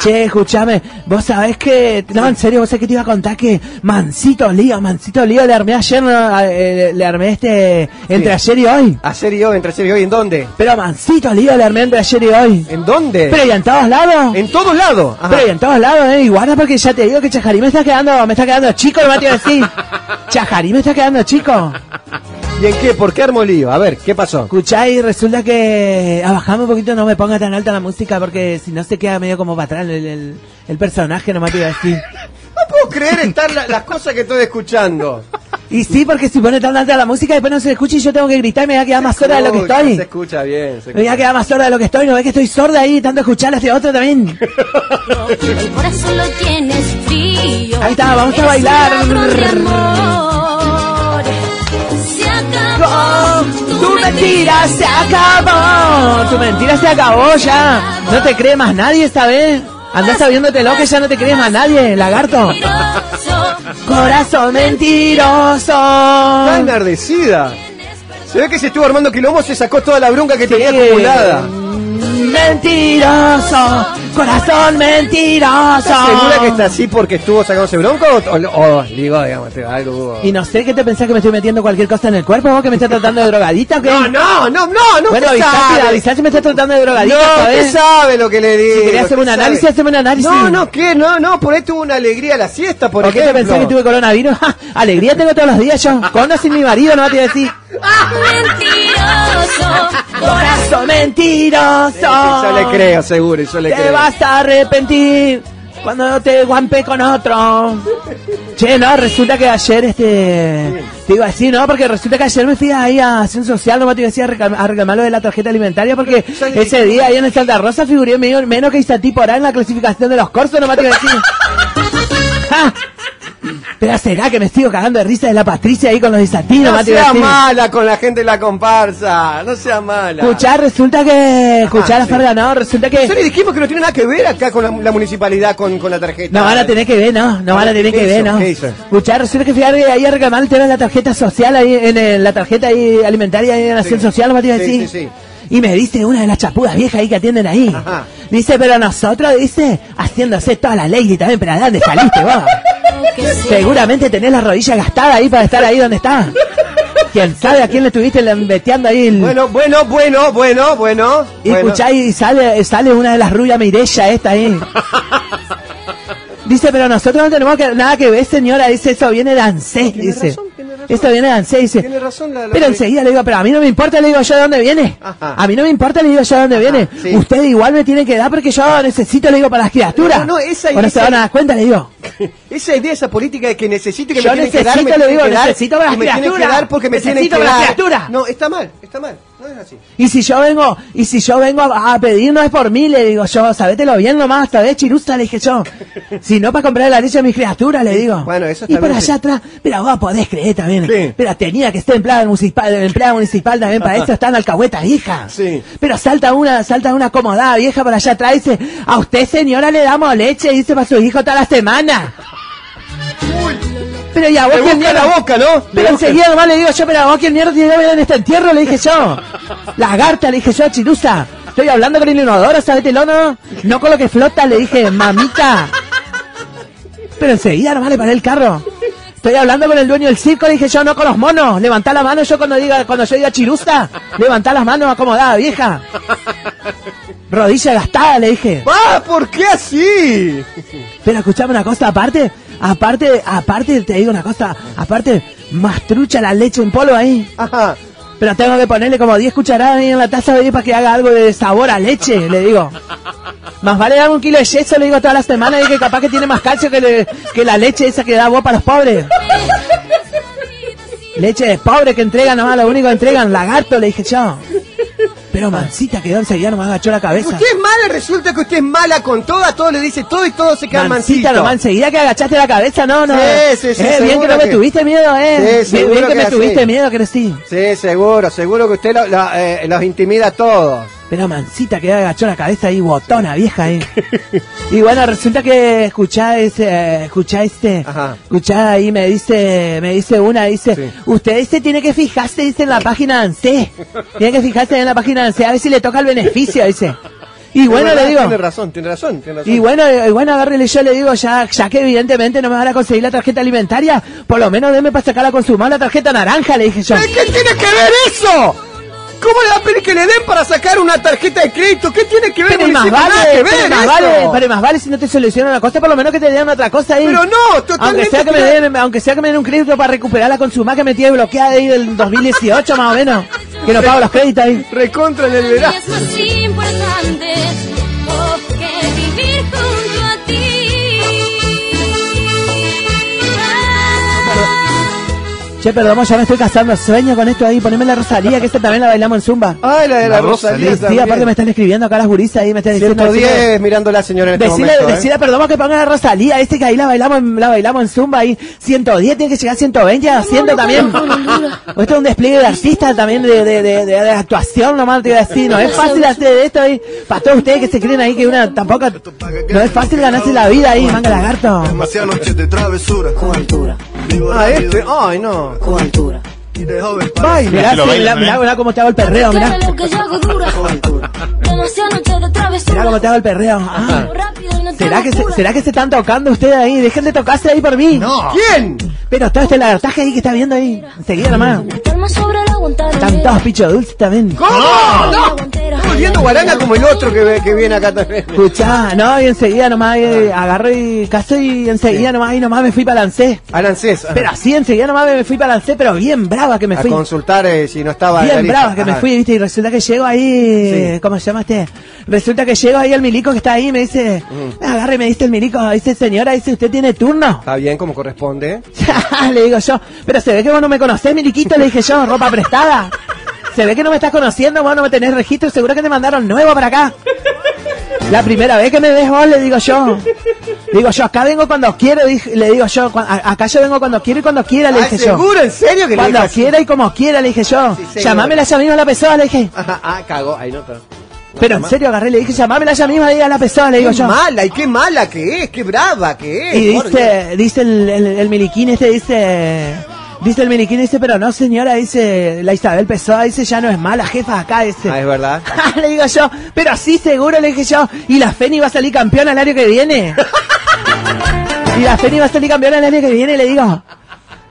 Che, escúchame, vos sabés que, no, en serio, vos sabés que te iba a contar que Mancito Lío, Mancito Lío le armé ayer, eh, le armé este, entre ayer y hoy. Ayer y hoy, entre ayer y hoy, ¿en dónde? Pero Mancito Lío le armé entre ayer y hoy. ¿En dónde? Pero y en todos lados. En todos lados. Ajá. Pero y en todos lados, eh, igual porque ya te digo que Chajarí me está quedando, me está quedando chico, no me a decir. Chajarí me está quedando chico. ¿Y en qué? ¿Por qué armó lío? A ver, ¿qué pasó? Escuchá y resulta que a bajarme un poquito no me ponga tan alta la música porque si no se queda medio como para atrás el, el, el personaje, no me te iba a decir. No puedo creer estar la- las cosas que estoy escuchando. Y sí, porque si pone tan alta la música después no se escucha y yo tengo que gritar y me voy a quedar más sorda de lo que estoy. Se escucha bien. Se Me voy a escucha. quedar más sorda de lo que estoy, no ves que estoy sorda ahí, tanto escuchar a este otro también. El corazón lo tienes frío. Ahí está, vamos a Eres bailar. un ladrón de amor. Tu mentira se acabó. Tu mentira se acabó ya. No te cree más nadie esta vez. Andás sabiéndotelo que ya no te crees más nadie, lagarto. Corazón mentiroso. Está enardecida. Se ve que se estuvo armando quilombo, se sacó toda la bronca que tenía acumulada. Mentiroso, corazón mentiroso. ¿Estás segura que está así porque estuvo sacándose bronca o, o, o, digo, digamos, algo hubo? Y no sé qué te pensás que me estoy metiendo cualquier cosa en el cuerpo, vos que me estás tratando de drogadita o qué? No, no, no, no, no Bueno, avisá, avisá si me estás tratando de drogadita, No, usted ¿sabes? sabe lo que le digo. Si querías hacerme un análisis, sabe. haceme un análisis. No, no, ¿qué? No, no, por ahí tuvo una alegría la siesta, por ¿Por qué te ejemplo. pensás que tuve coronavirus? Ja, Alegría tengo todos los días yo. Con o sin mi marido, no te iba a decir. Mentiroso. Corazón mentiroso. Yo le creo, seguro, yo le Te creo. vas a arrepentir cuando te guampe con otro. Che, no, resulta que ayer, este... Te iba a decir, no, porque resulta que ayer me fui ahí a Acción Social, no te iba a decir, a reclam- a reclamar lo de la tarjeta alimentaria, porque ese día ahí en el Santa Rosa figuré medio, menos que Isatí por ahí en la clasificación de los corsos, no te iba a decir. Ja. Pero será que me sigo cagando de risa de la Patricia ahí con los Isatí, no, a sea mala con la gente de la comparsa, no sea mala. Escuchar, resulta que... Escuchar a sí. No, resulta que... Le dijimos que no tiene nada que ver acá con la, la municipalidad, con, con la tarjeta. No van a tener que ver, no, no van a tener ¿Qué que ver, no. Escuchar, resulta que fui ahí a reclamar el tema de la tarjeta social, ahí en el- la tarjeta ahí alimentaria ahí en la Acción Sí. Social, a Sí, sí, sí. Y me dice una de las chapudas viejas ahí que atienden ahí. Ajá. Dice, pero nosotros, dice, haciéndose toda la ley también, pero ¿a dónde saliste vos? Seguramente tenés la rodilla gastada ahí para estar ahí donde está. ¿Quién sabe a quién le estuviste lambeteando ahí el... Bueno, bueno, bueno, bueno, bueno. Y bueno. escuchá y sale, sale una de las rubias Mirella esta ahí. Dice, pero nosotros no tenemos que- nada que ver, señora. Dice, eso viene de ANSES, dice. razón. Esto viene de ANSES, dice. Tiene razón la- la- Pero enseguida le digo, pero a mí no me importa, le digo yo de dónde viene. Ajá. A mí no me importa, le digo yo de dónde viene. sí. Usted igual me tiene que dar porque yo necesito, le digo, para las criaturas. No, no, esa- Bueno, se van a dar cuenta, le digo. Esa idea, esa política de que necesito que Yo me tiene que dar, necesito, me le digo, que necesito para las me tiene que criaturas. dar porque me Necesito que para las criaturas. No, está mal, está mal. No, es así. Y si yo vengo, y si yo vengo a, a pedir, no es por mí, le digo yo, sabételo bien nomás, vez chirusa, le dije yo. Si no para comprar la leche a mis criaturas, le digo. Bueno, eso Y por allá sí. atrás, pero vos podés creer también. Sí. Pero tenía que ser empleada municipal, empleada municipal también, para eso están alcahuetas, hija. Sí. Pero salta una, salta una acomodada vieja por allá atrás y dice, a usted señora le damos leche, dice para su hijo toda la semana. Pero ya, vos quién mierda- la boca, ¿no? Pero enseguida nomás le digo yo, pero vos quién mierda tiene que en este entierro, le dije yo. Lagarta, le dije yo, chirusa. Estoy hablando con el inodoro, sabételo, ¿no? No con lo que flota, le dije, mamita. Pero enseguida nomás le paré el carro. Estoy hablando con el dueño del circo, le dije yo, no con los monos. Levantá la mano yo cuando diga, cuando yo diga chirusa. Levantá las manos acomodada, vieja. Rodilla gastada, le dije. ¡Ah! ¿Por qué así? Pero escuchame una cosa, aparte, aparte, aparte, te digo una cosa, aparte, más trucha la leche en polvo ahí. Ajá. Pero tengo que ponerle como 10 cucharadas ahí en la taza de para que haga algo de sabor a leche, le digo. Más vale dar un kilo de yeso, le digo todas las semanas, y que capaz que tiene más calcio que, le- que la leche esa que da vos para los pobres. Leche de pobre que entregan nomás, lo único que entregan, lagarto, le dije yo. Pero mancita quedó enseguida, nomás agachó la cabeza. Usted es mala, resulta que usted es mala con todo, a todo le dice todo y todo se queda Mancita mansito. nomás, enseguida que agachaste la cabeza, no, no. Sí, sí, sí, Eh, bien que no me que- tuviste miedo, eh. Sí, bien, seguro bien que, que me así. tuviste miedo, crecí. Sí, seguro, seguro que usted lo- lo- eh, los intimida a todos. Pero mancita que agachó la cabeza ahí, botona, vieja ahí. y bueno, resulta que escuchá ese, escuchá este, Ajá. escuchá ahí, me dice, me dice una, dice, Sí. usted dice tiene que fijarse, dice en la página de ANSE. Tiene que fijarse en la página de ANSE, a ver si le toca el beneficio, dice. Y bueno, verdad, le digo, Tiene razón, tiene razón, tiene razón. y bueno, y bueno, agárrele yo le digo, ya, ya que evidentemente no me van a conseguir la tarjeta alimentaria, por lo menos deme para sacarla con su mano la tarjeta naranja, le dije yo. ¿Pero ¿Qué tiene que ver eso? ¿Cómo le va a pedir que le den para sacar una tarjeta de crédito? ¿Qué tiene que ver? Pero más nada vale, que pero más vale, pero más vale si no te soluciona una cosa, por lo menos que te den otra cosa ahí. Pero no, totalmente Aunque sea que me den, aunque sea que me den un crédito para recuperar la consumada que me tiene bloqueada ahí del 2018 más o menos. Que no pago los créditos ahí. Recontra en el verano. es más importante que vivir Che, perdón, ya me estoy casando. Sueño con esto ahí. Poneme la Rosalía, que esta también la bailamos en Zumba. Ay, la de la, La Rosalía. Rosalía. Sí, aparte me están escribiendo acá las gurisas ahí, me están diciendo. 110 mirando a la señora en este Decirle, momento. ¿eh? decirle a Perdomo que ponga la Rosalía, este que ahí la bailamos, en- la bailamos en Zumba ahí, 110, tiene que llegar a 120, haciendo también. Esto es un despliegue de artistas también, de, de, de, de- de actuación nomás, te iba a decir, no es fácil hacer esto ahí, para todos ustedes que se creen ahí que una tampoco, no es fácil ganarse la vida ahí, manga lagarto. Demasiadas noches de travesura. Con altura. Ah, este. Ay, no. Con altura. Y de joven Baila. Mirá, sí, mirá, mirá, mirá cómo te hago el perreo, mirá. Mirá cómo te hago el perreo. Ah, ¿será, que se. ¿Será que se están tocando ustedes ahí? Dejen de tocarse ahí por mí. No. ¿Quién? Pero todo este lagartaje ahí que está viendo ahí, enseguida nomás. Están todos pichos dulces también. ¿Cómo? No. Estoy viendo guaranga como el otro que, que viene acá también. Escuchá, no, y enseguida nomás eh, agarré y caso y enseguida nomás y nomás me fui para Lancé. Arancés. ajá. Pero así enseguida nomás me fui para Lancé, pero bien brava que me a fui. consultar eh, si no estaba. Bien brava que me fui, viste, y resulta que llego ahí, Sí. ¿cómo se llama este? Resulta que llego ahí al milico que está ahí y me dice, me agarra y me dice el milico, dice, señora, dice, ¿usted tiene turno? Está bien, como corresponde. le digo yo, pero se ve que vos no me conocés, miliquito, le dije yo, ropa prestada. Se ve que no me estás conociendo, vos no me tenés registro, seguro que te mandaron nuevo para acá. La primera vez que me ves vos, le digo yo. Digo yo, acá vengo cuando quiero, dije- le digo yo, acá yo vengo cuando quiero y cuando quiera, le Ah, dije yo. ¿Seguro? ¿En serio que le Cuando así? quiera y como quiera, le dije yo. Sí, seguro. Llamámela ya misma a la pessoa, le dije. Ajá, ah, cagó. Ahí no está. Pero en serio agarré, le dije, llamámela ya misma a la pessoa, le digo Qué yo. mala y qué mala que es, qué brava que es. Y dice, dice el, el, el miliquín este, dice, dice el miliquín dice, pero no señora, dice, la Isabel Pessoa, dice, ya no es mala jefa acá, dice. Ah, es verdad. le digo yo, pero sí seguro, le dije yo, y la Feni va a salir campeona el año que viene. y la Feni va a salir campeona el año que viene, le digo.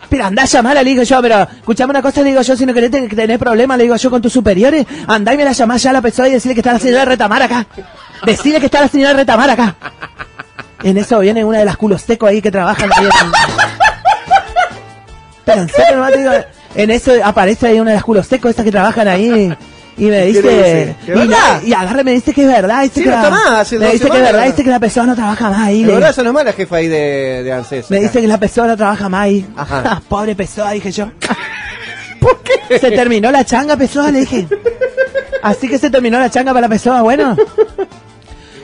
Pero andá a llamarla, le digo yo, pero escuchame una cosa, le digo yo, si no querés te- tener problemas, le digo yo con tus superiores, andá y me la llamás ya a la persona y decirle que está la señora Retamar acá. Decirle que está la señora Retamar acá. En eso viene una de las culos secos ahí que trabajan ahí en... En no digo, eso aparece ahí una de las culos secos esas que trabajan ahí y me ¿Qué dice, y, verdad? la- y agarra y me dice que es verdad, dice Sí, que no la- más, me dice que es verdad, ¿no? dice que la persona no trabaja más ahí. De le- verdad, eso no es mala jefa ahí de, de ANSES. me acá. dice que la persona trabaja más ahí. Ajá. Pobre Pessoa, dije yo. ¿Por qué? Se terminó la changa, Pessoa, le dije. Así que se terminó la changa para la pessoa, bueno.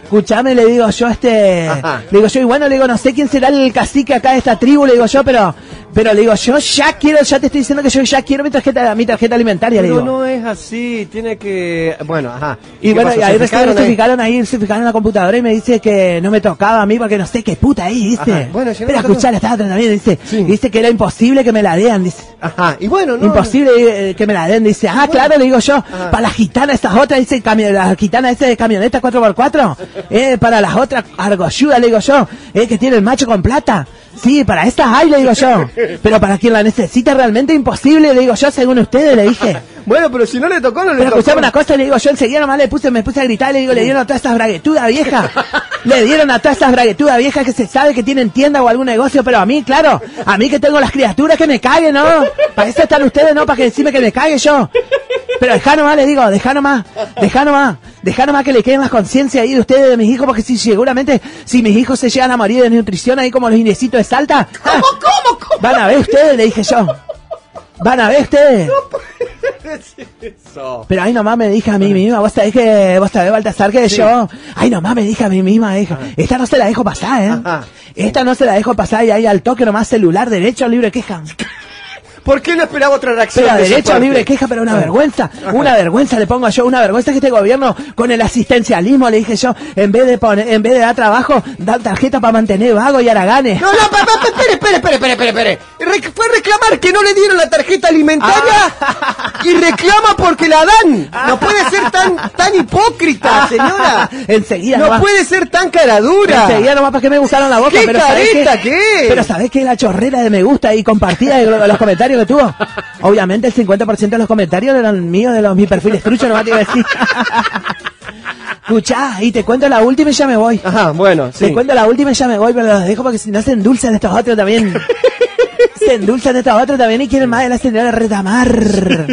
Escuchame, le digo yo, este. Ajá. Le digo yo, y bueno, le digo, no sé quién será el cacique acá de esta tribu, le digo yo, pero. Pero le digo, yo ya quiero, ya te estoy diciendo que yo ya quiero mi tarjeta, mi tarjeta alimentaria, le digo. no es así, tiene que... Bueno, ajá. Y ¿Qué bueno, y ahí ¿Se fijaron ahí? fijaron ahí, se fijaron en la computadora y me dice que no me tocaba a mí porque no sé qué puta ahí, dice. Ajá. Bueno, si no Pero tocó- escuchar, estaba tratando bien, dice. Sí. Dice que era imposible que me la den, dice. Ajá, y bueno, no... Imposible eh, que me la den, dice. Ah, claro, le digo yo. Para las gitanas estas otras, dice, las gitanas esas de camioneta 4x4. Eh, para las otras, argolluda, le digo yo. Eh, que tiene el macho con plata. Sí, para estas hay, le digo yo. Pero para quien la necesita realmente imposible, le digo yo, según ustedes, le dije. Bueno, pero si no le tocó, no le Pero tocó. escuchame una cosa, le digo, yo enseguida nomás le puse, me puse a gritar, le digo, le dieron a todas esas braguetudas viejas. Le dieron a todas esas braguetudas viejas que se sabe que tienen tienda o algún negocio, pero a mí, claro, a mí que tengo las criaturas que me caguen, ¿no? Para eso están ustedes, ¿no? Para que decirme que me cague yo. Pero dejá nomás, le digo, dejá nomás, dejá nomás, dejá nomás que le queden las conciencias ahí de ustedes, de mis hijos, porque si seguramente, si mis hijos se llegan a morir de nutrición ahí como los indiecitos de Salta, ¿cómo, cómo, cómo? Van a ver ustedes, le dije yo. Van a ver ustedes. Eso. Pero ahí nomás me dije a mí misma, vos sabés que, vos sabés, Baltasar, que yo, ahí nomás me dije a mí misma, dije, esta no se la dejo pasar, ¿eh? Ajá. Esta no se la dejo pasar y ahí al toque nomás celular, derecho, libre queja. ¿Por qué no esperaba otra reacción? Pero de derecho, parte? libre queja, pero una Ah. vergüenza, una vergüenza le pongo yo, una vergüenza que este gobierno con el asistencialismo, le dije yo, en vez de poner, en vez de dar trabajo, dan tarjeta para mantener vago y haraganes. No, no, espere, espere, espere, espere, espere, espere. Re- fue a reclamar que no le dieron la tarjeta alimentaria y reclama porque la dan. No puede ser tan, tan hipócrita, señora. Enseguida No puede ser tan cara dura. Enseguida nomás para que me gustaron la boca, ¿Qué pero ¿sabés careta qué? Pero ¿sabés qué? La chorrera de me gusta y compartida de, lo- los comentarios que tuvo. Obviamente el 50% de los comentarios eran míos, de los mis perfiles truchos, nomás te iba a decir. Escuchá, y te cuento la última y ya me voy. Ajá, bueno, Te sí. cuento la última y ya me voy, pero los dejo porque si no se endulzan estos otros también. se endulzan estos otros también y quieren más de la señora Retamar.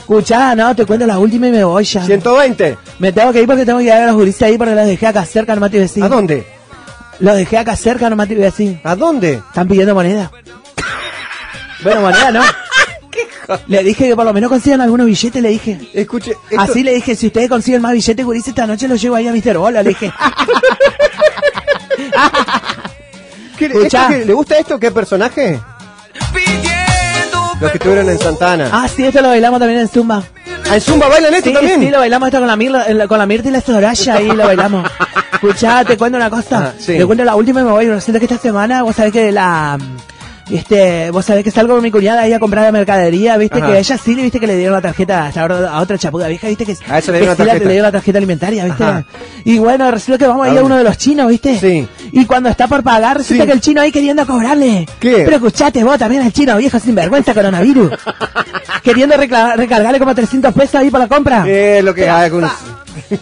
Escuchá, no, te cuento la última y me voy ya. 120. Me tengo que ir porque tengo que ir a los juristas ahí porque los dejé acá cerca, nomás te iba a decir. ¿A dónde? Los dejé acá cerca, nomás te iba a decir. ¿A dónde? Están pidiendo moneda. Bueno, ¿no? Le dije que por lo menos consigan algunos billetes, le dije. Escuche, esto- Así le dije, si ustedes consiguen más billetes, gurises, esta noche los llevo ahí a Mr. Bola, le dije. ¿qué- escuchá. esto qué- ¿Le gusta esto? ¿Qué personaje? Los que estuvieron en Santana. ah, sí, esto lo bailamos también en Zumba. ¿Ah, en Zumba bailan esto Sí, también? sí, lo bailamos esto con la, Mirla, con la Mirta y la Soraya, ahí lo bailamos. Escuchá, te cuento una cosa. Ah, sí. Te cuento la última y me voy. Resulta que esta semana, vos sabés que la... Este, vos sabés que salgo con mi cuñada ahí a comprar la mercadería, viste Ajá. que a ella sí le viste que le dieron la tarjeta a otra, chapuda vieja, viste que, A le que dieron la tarjeta. le dieron la tarjeta alimentaria, viste. Ajá. Y bueno, resulta que vamos ¿A ahí a uno de los chinos, viste. Sí. Y cuando está por pagar, resulta Sí. que el chino ahí queriendo cobrarle. ¿Qué? Pero escuchate vos también el chino viejo sin vergüenza coronavirus. queriendo recargarle como 300 pesos ahí por la compra. Eh, lo que hay algunos...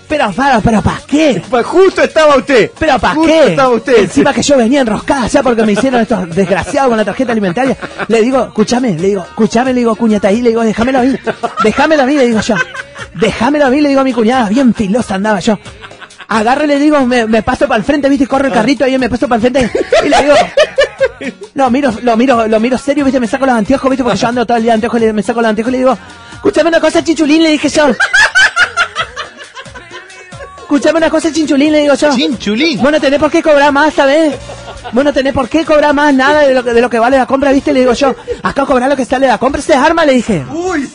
Pero, Faro, pero ¿para qué? Pues justo estaba usted. ¿Pero para Justo qué? estaba usted. Encima que yo venía enroscada ya porque me hicieron estos desgraciados con la tarjeta alimentaria. Le digo, escúchame, le digo, escúchame, le digo, cuñata ahí, le digo, déjamelo a mí. Déjamelo a mí, le digo yo. Déjamelo a mí, le digo a mi cuñada, bien filosa andaba yo. Agarro y le digo, me, me paso para el frente, viste, corro el carrito ahí, me paso para el frente y le digo, lo miro, lo miro, lo miro serio, viste, me saco los anteojos, viste, porque yo ando todo el día de anteojos, me saco los anteojos y le digo, escúchame una cosa, chichulín, le dije yo. Escuchame una cosa, chinchulín, le digo yo. Chinchulín. Vos no tenés por qué cobrar más, ¿sabes? Vos no tenés por qué cobrar más nada de lo que, de lo que vale la compra, ¿viste? Le digo yo, acá cobrar lo que sale de la compra se arma, le dije. Uy.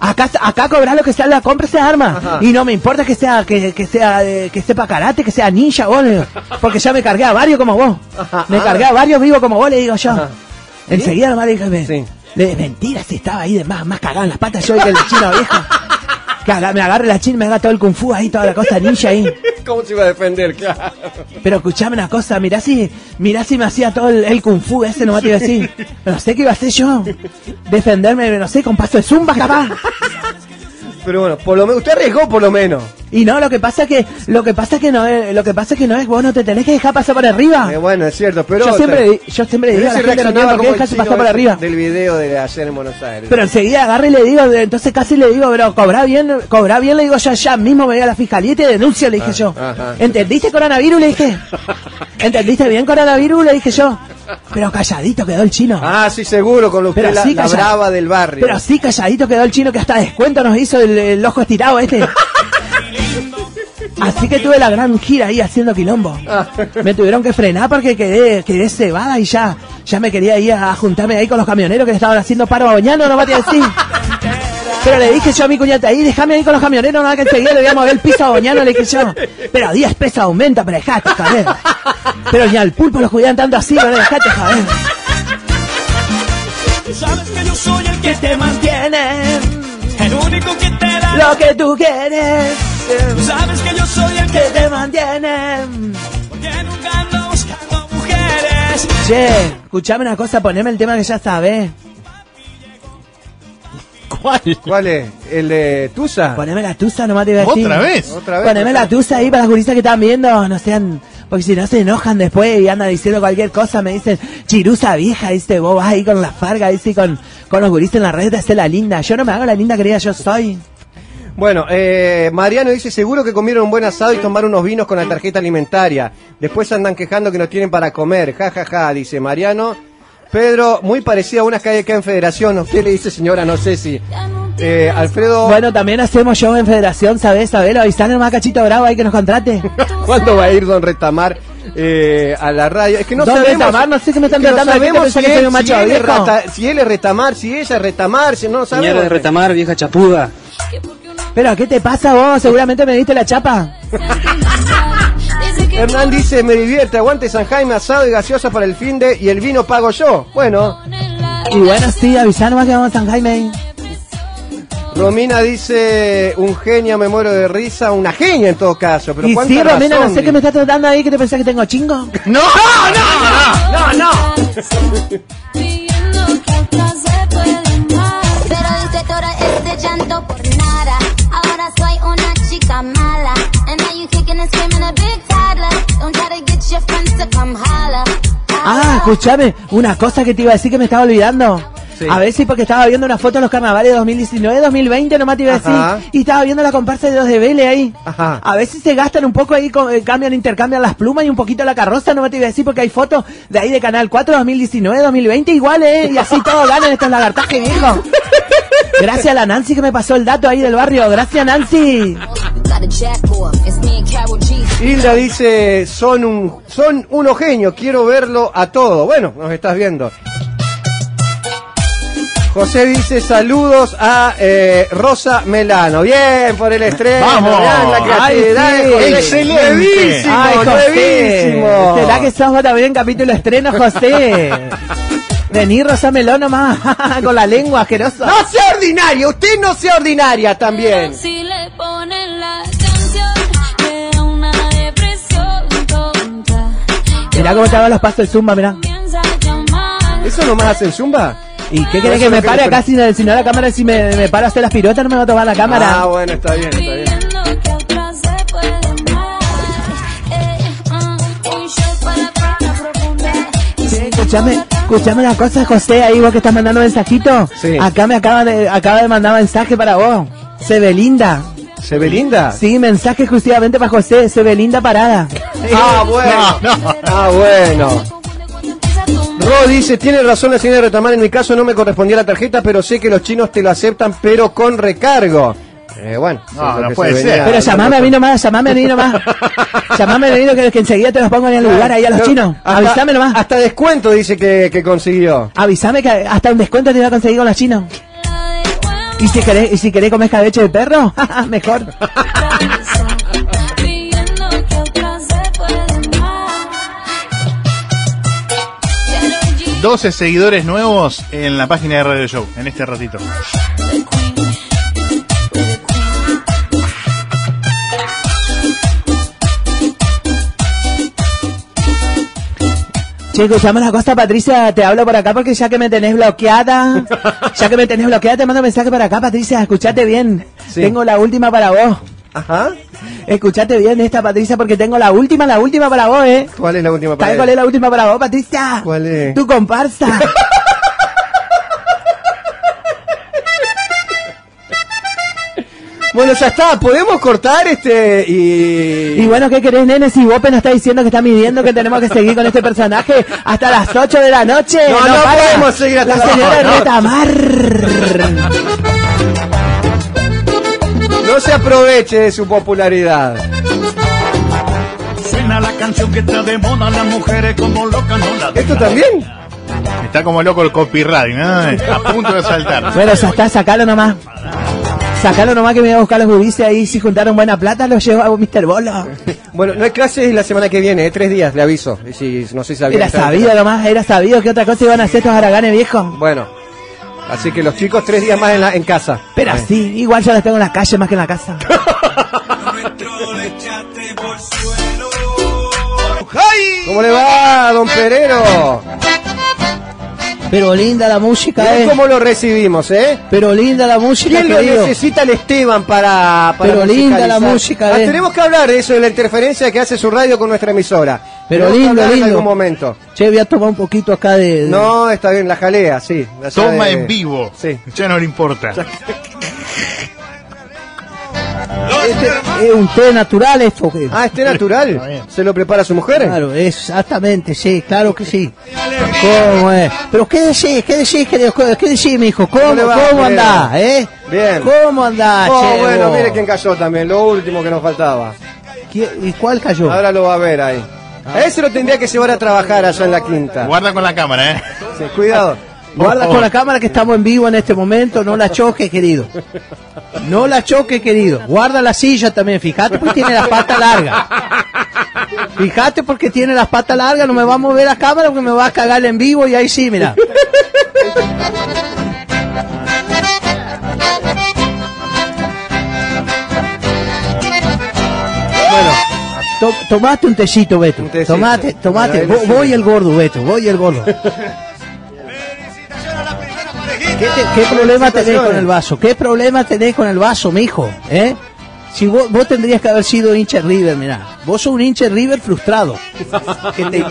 Acá, acá cobrar lo que sale de la compra se arma. Ajá. Y no me importa que sea, que, que sea, eh, que sepa karate, que sea ninja, vos, le- porque ya me cargué a varios como vos. Ajá. Me Ah. cargué a varios vivos como vos, le digo yo. Enseguida nomás le dije, Sí. le- mentira, si estaba ahí de más, más cagado en las patas yo que el chino viejo. Aga- me agarre la chin, me haga todo el kung fu ahí, toda la cosa ninja ahí. ¿Cómo se iba a defender? Claro. Pero escuchame una cosa, mirá si, mirá si me hacía todo el, el kung fu ese, no te iba a decir. No sé qué iba a hacer yo. Defenderme, no sé, con paso de zumba capaz. Pero bueno, por lo menos, usted arriesgó por lo menos. Y no, lo que pasa que, lo que pasa que no es, lo que pasa que no es, vos no te tenés que dejar pasar por arriba. Eh, bueno, es cierto, pero... yo siempre, yo siempre digo a la gente no tiene el dejarse pasar por arriba. Del video de ayer en Buenos Aires. Pero enseguida agarro y le digo, entonces casi le digo, pero cobra bien, cobra bien, le digo yo ya mismo me voy a la fiscalía y te denuncio, le dije yo. ajá. ¿Entendiste coronavirus? Le dije. ¿Entendiste bien coronavirus? Le dije yo. Pero calladito quedó el chino. Ah, sí, seguro, con Pero la, sí, la calla- brava del barrio. Pero así calladito quedó el chino que hasta descuento nos hizo el, el ojo estirado este. Así que tuve la gran gira ahí haciendo quilombo. Me tuvieron que frenar porque quedé, quedé cebada y ya, ya me quería ir a juntarme ahí con los camioneros que estaban haciendo paro bañano, no me a decir. Pero le dije yo a mi cuñata ahí, déjame ahí con los camioneros, nada que enseguida le voy a mover el piso a Boñano, le dije yo. Pero a 10 pesos aumenta, pero dejate, joder. Pero ni al pulpo lo cuidan tanto así, pero dejate, joder. Sabes que yo soy el que te mantiene, el único que te da lo que tú quieres, Sabes que yo soy el que te mantiene. porque nunca ando buscando mujeres. Che, escuchame una cosa, poneme el tema que ya sabes. ¿Cuál? ¿Cuál es? ¿El de Tusa? Poneme la tusa, nomás te iba a decir. ¿Otra vez? Otra vez. Poneme la tusa ahí para las gurisas que están viendo, no sean... Porque si no se enojan después y andan diciendo cualquier cosa, me dicen, chirusa vieja, dice, vos vas ahí con la farga, dice, con, con los gurises en la red, hace la linda. Yo no me hago la linda querida, yo soy. Bueno, eh, Mariano dice, seguro que comieron un buen asado y tomaron unos vinos con la tarjeta alimentaria. Después andan quejando que no tienen para comer. Ja, ja, ja, dice Mariano. Pedro, muy parecido a unas que hay acá en Federación. Usted le dice, señora, no sé si... Eh, Alfredo, Bueno, también hacemos show en federación, ¿sabes? ¿Sabes? Avisarle nomás a Cachito Bravo ahí que nos contrate. ¿cuándo va a ir Don Retamar eh, a la radio? Es que no Don sabemos... Retamar, no sé qué me están es que no tratando de sabemos si que él- un macho si él es rata- si él es Retamar, si ella es Retamar, si no lo sabemos. Señora de retamar, vieja chapuda. Pero, ¿qué te pasa vos? Seguramente me diste la chapa. Hernán dice, me divierte, aguante San Jaime, asado y gaseosa para el fin de y el vino pago yo. Bueno, Y bueno, sí, avisar nomás que vamos a San Jaime. Romina dice, un genio, me muero de risa, una genia en todo caso. Pero Y ¿cuánta sí, Romina, no razón, sé qué me estás tratando ahí, que te pensás que tengo chingo. ¡No! No, no. Pero dice que ahora es de llanto por nada. Ahora soy una chica mala. And now you kicking and screaming escúchame, una cosa que te iba a decir que me estaba olvidando. Sí. A ver si porque estaba viendo una foto de los carnavales de 2019, 2020, nomás te iba a decir. Ajá. Y estaba viendo la comparsa de los de Vélez ahí. Ajá. A ver si se gastan un poco ahí, eh, cambian, intercambian las plumas y un poquito la carroza, nomás te iba a decir porque hay fotos de ahí de Canal 4, 2019, 2020, igual, ¿eh? Y así todos ganan estos lagartajes, viejo. Gracias a la Nancy que me pasó el dato ahí del barrio. Gracias, Nancy. Hilda dice, son un, son unos genios, quiero verlo a todo. Bueno, nos estás viendo. José dice saludos a eh, Rosa Melano. Bien por el estreno. Vamos. Vean la creatividad Ay, de sí. José. Excelente. Nuevísimo, Ay, José. nuevísimo. ¿Será que sos vos también capítulo estreno, José? Vení, Rosa Melón nomás, con la lengua asquerosa. No sea ordinaria, usted no sea ordinaria también. Si le ponen Mirá cómo te hago los pasos de Zumba, mirá. ¿Eso nomás hacen zumba? ¿Y qué querés que me pare acá pre- si, si no la cámara, si me, me paro a hacer las piruetas no me va a tomar la cámara? Ah, bueno, está bien, está bien. Y escuchame, escuchame una cosa, José, ahí vos que estás mandando mensajito. Sí. Acá me acaba de, acaba de mandar mensaje para vos. Se ve linda. ¿Se ve linda? Sí, mensaje exclusivamente para José, se ve linda parada. Ah, bueno. Ah, bueno. Ro dice, tiene razón la señora Retamar, en mi caso no me correspondía la tarjeta, pero sé que los chinos te lo aceptan, pero con recargo. Eh, bueno, No, puede se ser. Pero llamame a mí nomás, llamame a mí nomás. llamame a mí que, que enseguida te los pongo en el lugar ahí a los chinos. hasta- Avísame nomás. Hasta descuento dice que, que consiguió. Avísame que hasta un descuento te iba a conseguir con los chinos. ¿Y si querés, y si comer escabeche de perro? Mejor. 12 seguidores nuevos en la página de Radio Show, en este ratito. Che, escuchame una cosa, Patricia, te hablo por acá porque ya que me tenés bloqueada, ya que me tenés bloqueada, te mando mensaje para acá, Patricia, escuchate bien. Sí. Tengo la última para vos. Ajá. Escuchate bien esta, Patricia, porque tengo la última, la última para vos, ¿eh? ¿Cuál es la última ¿Sabes para cuál es la última para vos, Patricia? ¿Cuál es? Tu comparsa. Bueno, ya está, podemos cortar este y. Y bueno, ¿qué querés, nene? Si Bope nos está diciendo que está midiendo que tenemos que seguir con este personaje hasta las 8 de la noche. No, no para. podemos seguir hasta La señora. Retamar. No se aproveche de su popularidad. Suena la canción que está de moda, las mujeres como locas no la ¿Esto también? Está como loco el copyright, ¿no? A punto de saltar. Bueno, ya está, sacalo nomás. Sacalo nomás que me voy a buscar los gurises ahí. Si juntaron buena plata, los llevo a Mr. Bolo. Bueno, no hay clases la semana que viene, ¿eh? tres días, le aviso. Y Si, no sé si sabía. Era sabido nomás, era sabido que otra cosa iban a hacer estos haraganes viejos. Bueno, así que los chicos tres días más en, la, en casa. Pero Eh. sí, igual yo las tengo en la calle más que en la casa. ¿Cómo le va, don Perero? Pero linda la música, Miren eh. cómo lo recibimos, ¿eh? Pero linda la música, ¿Quién lo querido. necesita el Esteban para, para Pero linda la música, Ah, eh. tenemos que hablar de eso, de la interferencia que hace su radio con nuestra emisora. Pero Tenemos que lindo, hablar en lindo. algún momento. Che, voy a tomar un poquito acá de... de- No, está bien, la jalea, sí. La Toma de- en vivo. Sí. Ya no le importa. Este es un té natural esto. ¿qué? Ah, ¿este natural? ¿Se lo prepara su mujer? Claro, exactamente, sí, claro que sí. ¿Cómo es? Pero ¿qué decís? ¿Qué decís, querido? ¿Qué decís, mi hijo? ¿Cómo, ¿Cómo va, andás, eh? Bien. ¿Cómo andás, Oh, che, bueno, vos? mire quién cayó también, lo último que nos faltaba. ¿Qui- ¿Y cuál cayó? Ahora lo va a ver ahí. A ese lo tendría que llevar a trabajar allá en la quinta. Guarda con la cámara, ¿eh? Sí, cuidado. Guarda con la cámara que estamos en vivo en este momento, no la choque, querido. No la choque, querido. Guarda la silla también, fíjate porque tiene las patas largas. Fíjate porque tiene las patas largas, no me va a mover la cámara porque me va a cagar en vivo y ahí sí, mira. Bueno, To- tomate un tecito, Beto. Un tecito. Tomate, tomate. Voy el gordo, Beto. Voy el gordo. ¿Qué, te- qué problema tenés con el vaso? ¿Qué problema tenés con el vaso, mijo? ¿Eh? Si vos, vos tendrías que haber sido hincha River, mirá. Vos sos un hincha River frustrado. Que te,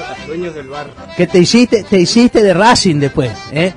que te hiciste, te hiciste de Racing después, ¿eh?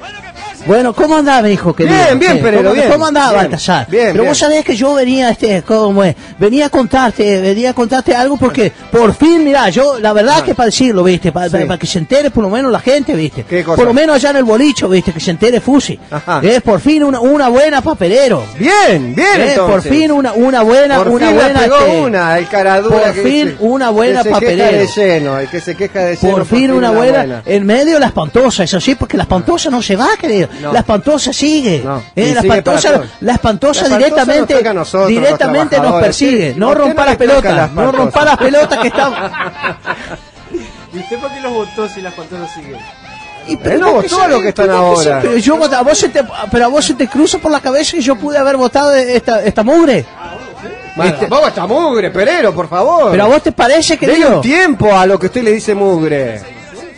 Bueno, ¿cómo andaba, mi hijo querido? Bien, bien, Pereiro, ¿cómo, bien. ¿Cómo andaba, Bien, Baltasar? bien, Pero bien. vos sabés que yo venía, este, ¿cómo es? Venía a contarte, venía a contarte algo porque por fin, mirá, yo, la verdad que para decirlo, viste, para, para- para que se entere por lo menos la gente, viste. ¿Qué cosa? Por lo menos allá en el bolicho, viste, que se entere Fusi. Ajá. Es por fin una, una buena papelero. Bien, bien Eh, entonces. por fin una, una buena, Por una fin buena. la pegó este, una, el caradura por que fin dice- una buena que se papelero. queja de lleno, el que se queja de lleno. Por fin una buena, en medio de la espantosa, eso sí, porque la espantosa no se va, querido. No. La espantosa sigue. No, Eh, y la, sigue espantosa, la espantosa La espantosa directamente, nos nosotros, directamente nos persigue. No ¿Por qué rompa no las la pelotas, no espantosa? rompa las pelotas que estamos. ¿Y usted por qué los votó si las cuantas siguen? Y Él no votó a lo que están pero ahora. Pero, yo, a vos se te, pero a vos se te cruza por la cabeza que yo pude haber votado esta, esta mugre. Este, Tampoco está mugre, Perero, por favor. Pero a vos te parece, Dele querido. un tiempo a lo que usted le dice mugre.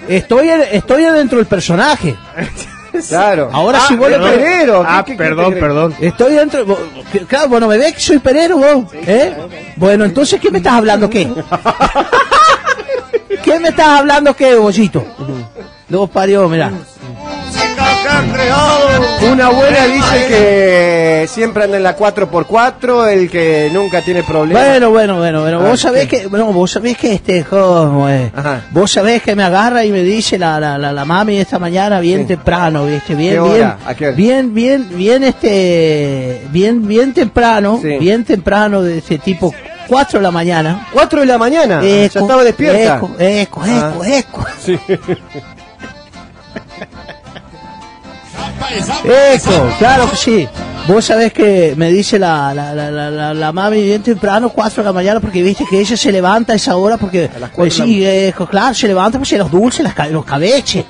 Estoy, estoy dentro del personaje. Claro. Ahora Ah, si vos perdón. Perero, ¿qué- Ah, qué- perdón, perdón. Estoy dentro. vos- Claro, bueno, me ves que soy perero vos. ¿Eh? Bueno, entonces, ¿qué me estás hablando qué? ¿Qué me estás hablando qué, bollito? Luego parió, mira. Una buena dice que siempre anda en la 4x4, el que nunca tiene problemas. Bueno, bueno, bueno, bueno. Ah, Vos sabés sí. que, bueno, vos sabés que este. Ajá. Vos sabés que me agarra y me dice la, la, la, la mami esta mañana bien Sí. temprano, ¿viste? Bien, ¿Qué bien, hora? ¿A qué hora? bien, bien, bien, este, bien, bien temprano, Sí. bien temprano de ese tipo, 4 de la mañana. 4 de la mañana, ya Eco, estaba despierta. Eco, eco, Ah. eco, eco. Sí. Eco, claro que sí. Vos sabés que me dice la, la, la, la, la, mami bien temprano, 4 de la mañana, porque viste que ella se levanta a esa hora, porque pues sí, eco, claro, se levanta porque los dulces, las los cabeches,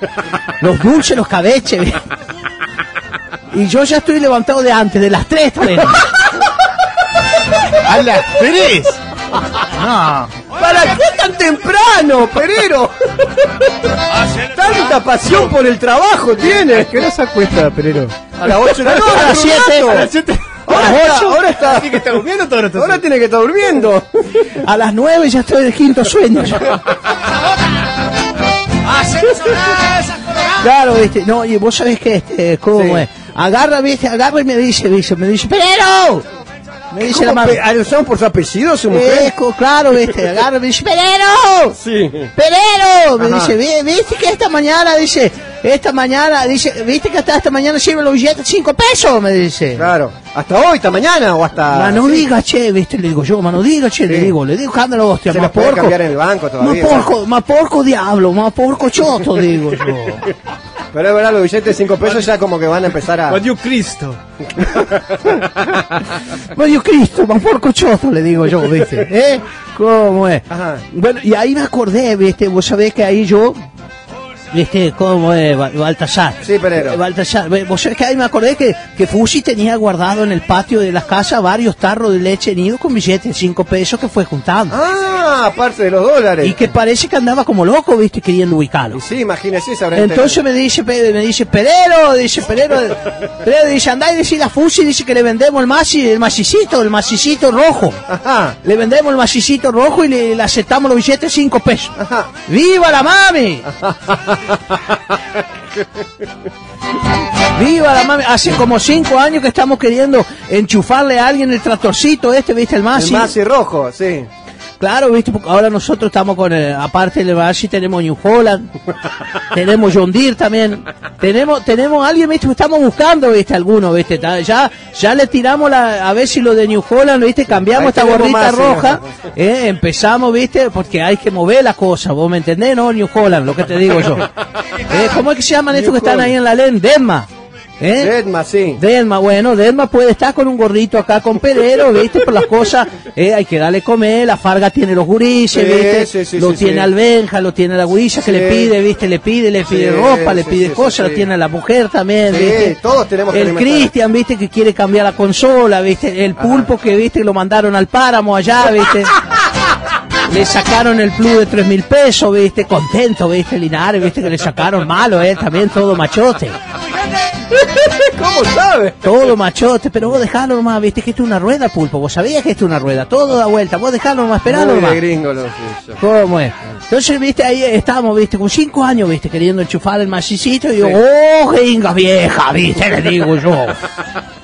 los dulces, los cabeches. Y yo ya estoy levantado de antes, de las 3 también. ¡A las tres! No. ¿Para qué tan temprano, Perero? Tanta pasión por el trabajo tiene. ¿Qué hora se acuesta, Perero? A las 8 de la noche. A las siete, a las siete. Ahora, ahora, ahora está. que está durmiendo todo esto. Ahora tiene que estar durmiendo. A las 9 ya estoy de quinto sueño. Claro, viste, no, y vos sabés que este, ¿cómo Sí. es? Agarra, viste, agarra y me dice, dice, me dice, ¡Pero! Me dice la ¿Cómo mami. pe- ah, ¿Lo usamos por su apellido, su mujer? claro, viste, agarra me dice, ¡Pelero! Sí. ¡Pelero! Me Ajá. dice, "Vi- ¿viste que esta mañana, dice, esta mañana, dice, ¿viste que hasta esta mañana sirven los billetes cinco pesos? Me dice. Claro. ¿Hasta hoy, esta mañana o hasta...? Ma no sí. diga, che, viste, le digo yo, ma no diga, che, le digo, le digo, cándalo, hostia, Se puede porco. cambiar en el banco Ma todavía. porco, ma porco diablo, ma porco choto, digo yo. Pero es verdad, los billetes de 5 pesos ya como que van a empezar a... Odio Cristo. Ma Dios Cristo, ma porco choto, le digo yo, viste, ¿eh? ¿Cómo es? Ajá. Bueno, y ahí me acordé, viste, vos sabés que ahí yo, viste, ¿cómo es? Ba- Baltasar. Sí, Pereiro. Eh, Baltasar, vos sabés que ahí me acordé que, que Fusi tenía guardado en el patio de la casa varios tarros de leche nido con billetes de 5 pesos que fue juntando. Ah, aparte de los dólares. Y que parece que andaba como loco, viste, queriendo ubicarlo. Sí, imagínese, se habrá Entonces me dice, me dice, Perero, dice, Perero, Perero dice, andá y decir a Fusi, dice que le vendemos el maci, el macicito, el macicito rojo. Ajá. Le vendemos el macicito rojo y le, le aceptamos los billetes 5 pesos. Ajá. ¡Viva la mami! ¡Viva la mami! Hace como 5 años que estamos queriendo enchufarle a alguien el tractorcito este, ¿viste? El El Masi. Masi rojo, sí. Claro, ¿viste? Porque ahora nosotros estamos con, eh, aparte del Masi, tenemos New Holland, tenemos John Deere también, tenemos tenemos alguien, ¿viste? Estamos buscando, ¿viste? Alguno, ¿viste? Ya, ya le tiramos la, a ver si lo de New Holland, ¿viste? Cambiamos esta gorrita roja. ¿eh? Empezamos, ¿viste? Porque hay que mover la cosa, ¿vos me entendés? No, New Holland, lo que te digo yo. ¿Eh? ¿Cómo es que se llaman estos que están ahí en la LEN? Denma. ¿Eh? Edma, sí. Delma, bueno, Delma puede estar con un gorrito acá con Pedero, ¿viste? Por las cosas, eh, hay que darle comer, la farga tiene los gurises, Sí, ¿viste? sí, sí, lo sí, tiene sí. Albenja, lo tiene la gurisa que le pide, ¿viste? Le pide, le pide ropa, le pide cosas, lo tiene la mujer también, Sí, ¿viste? todos tenemos que El. Cristian, ¿viste? Que quiere cambiar la consola, ¿viste? El pulpo que, ¿viste? Lo mandaron al páramo allá, ¿viste? Le sacaron el plus de tres mil pesos, ¿viste? Contento, ¿viste? Linares, ¿viste? Que le sacaron malo, ¿eh? También todo machote. ¿Cómo sabe? Todo machote, pero vos dejalo nomás, viste que esto es una rueda, pulpo. Vos sabías que esto es una rueda, todo da vuelta. Vos dejalo nomás, esperalo nomás. gringo lo. ¿Cómo es? Entonces, viste, ahí estábamos, viste, con cinco años, viste, queriendo enchufar el macicito. Y yo, Sí. oh, gringa vieja, viste, le digo yo.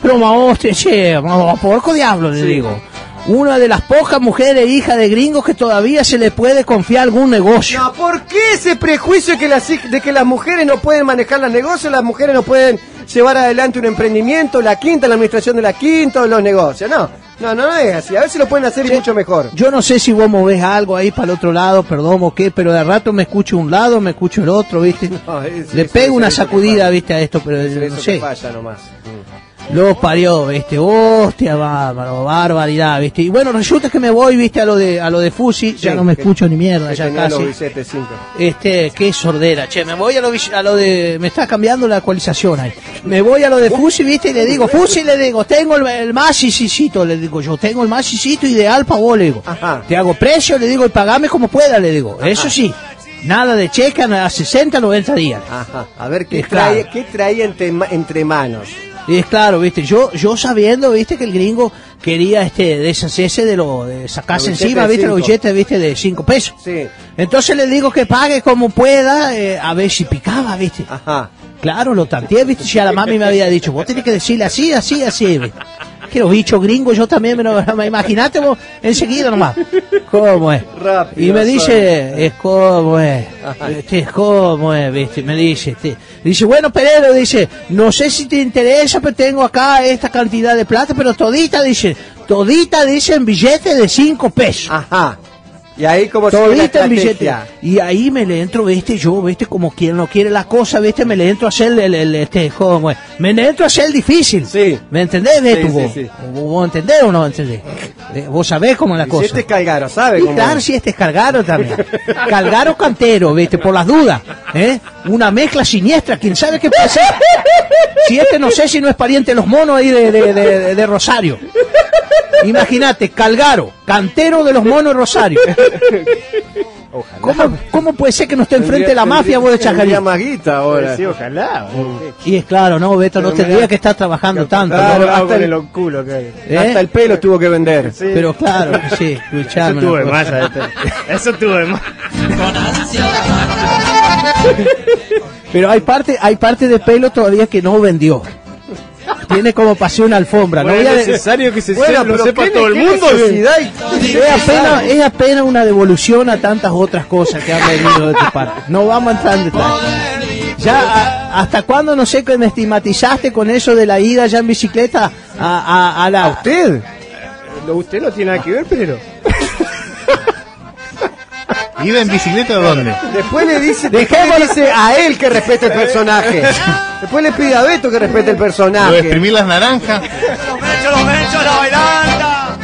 Pero ma hostia, che, ma porco diablo, le digo. Una de las pocas mujeres hijas de gringos que todavía se le puede confiar algún negocio. No, ¿por qué ese prejuicio que las, de que las mujeres no pueden manejar los negocios, las mujeres no pueden llevar adelante un emprendimiento, la quinta, la administración de la quinta los negocios? No, no, no es así. A si lo pueden hacer mucho mejor. Yo no sé si vos movés algo ahí para el otro lado, perdón o qué, pero de rato me escucho un lado, me escucho el otro, ¿viste? No, es- Le pego es una sacudida. ¿viste? A esto, pero no sé. falla nomás. Mm. Lo parió, ¿viste? Hostia, bárbaro, barbaridad, ¿viste? Y bueno, resulta que me voy, ¿viste? A lo de, a lo de Fusi, ya no me que- escucho ni mierda, ya los casi. billetes cinco. Este, qué sordera, che, me voy a lo, a lo de, me está cambiando la actualización ahí. Me voy a lo de Fusi, viste, y le digo, Fusi, le digo, tengo el, el macicito, le digo yo, tengo el macicito ideal para vos, le digo. Ajá. Te hago precio, le digo, y pagame como pueda, le digo. Eso sí, nada de cheque a 60, 90 días. Ajá. A ver qué trae, qué traía entre, entre manos. Y es claro, viste, yo, yo sabiendo, viste, que el gringo quería este deshacerse de lo, de sacarse encima, viste, los cinco. billetes, viste, de 5 pesos. Sí. Entonces le digo que pague como pueda, eh, a ver si picaba, viste. Ajá. Claro, lo tanteé, viste, si a la mami me había dicho, vos tenés que decirle así, así, así, viste. Que los bichos gringos, yo también me lo, imagínate vos, enseguida nomás. ¿Cómo es? Rápido, Y me dice, suave. es como es, este, es como es, viste, me dice, este, dice, bueno, Pereiro, dice, no sé si te interesa, pero tengo acá esta cantidad de plata, pero todita, dice, todita, dice, en billetes de 5 pesos. Ajá. Y ahí como Todita en billete. Y ahí me le entro, viste, yo, viste, como quien no quiere la cosa, viste, me le entro a hacer el, el- este, ¿cómo es? Me le entro a hacer el difícil. Sí. ¿Me entendés, Sí, sí, vos? sí. ¿Vos entendés o no entendés? Eh, Vos sabés cómo es la Y cosa. Si este es Calgaro, ¿sabe? Y cómo claro, es? si este es Calgaro también. Calgaro cantero, viste, por las dudas. ¿eh? Una mezcla siniestra, quién sabe qué puede ser. Si este no sé si no es pariente de los monos ahí de, de- de- de Rosario. Imagínate, Calgaro, cantero de los monos Rosario. ¿Cómo, ¿Cómo puede ser que no esté enfrente de la mafia vos de Tendría Chacarí? más guita ahora. Sí, ojalá. Y es claro, no, Beto, no mira- que estar trabajando tanto. ¿no? hasta el- el culo que hay. ¿Eh? Hasta el pelo tuvo que vender. Sí. Pero claro, sí, Eso escuchame de cosa. más. Eso tuvo de más. Pero hay parte, hay parte de pelo todavía que no vendió. Tiene como paseo una alfombra. Bueno, no a es necesario que se Bueno, lo pero sepa ¿qué- todo el mundo. necesidad? es apenas, es apenas una devolución a tantas otras cosas que han venido de tu parte. No vamos a entrar en detalle. Ya, a- ¿hasta cuándo no sé que me estigmatizaste con eso de la ida ya en bicicleta a, a, a la... ¿Usted? Lo- Usted no tiene nada que ver, pero. ¿Iba en bicicleta o dónde? Después le dice, después le dice a él que respete el personaje. Después le pide a Beto que respete el ¿Lo de personaje. exprimir las naranjas? Los mechos, los mechos, la bailanta.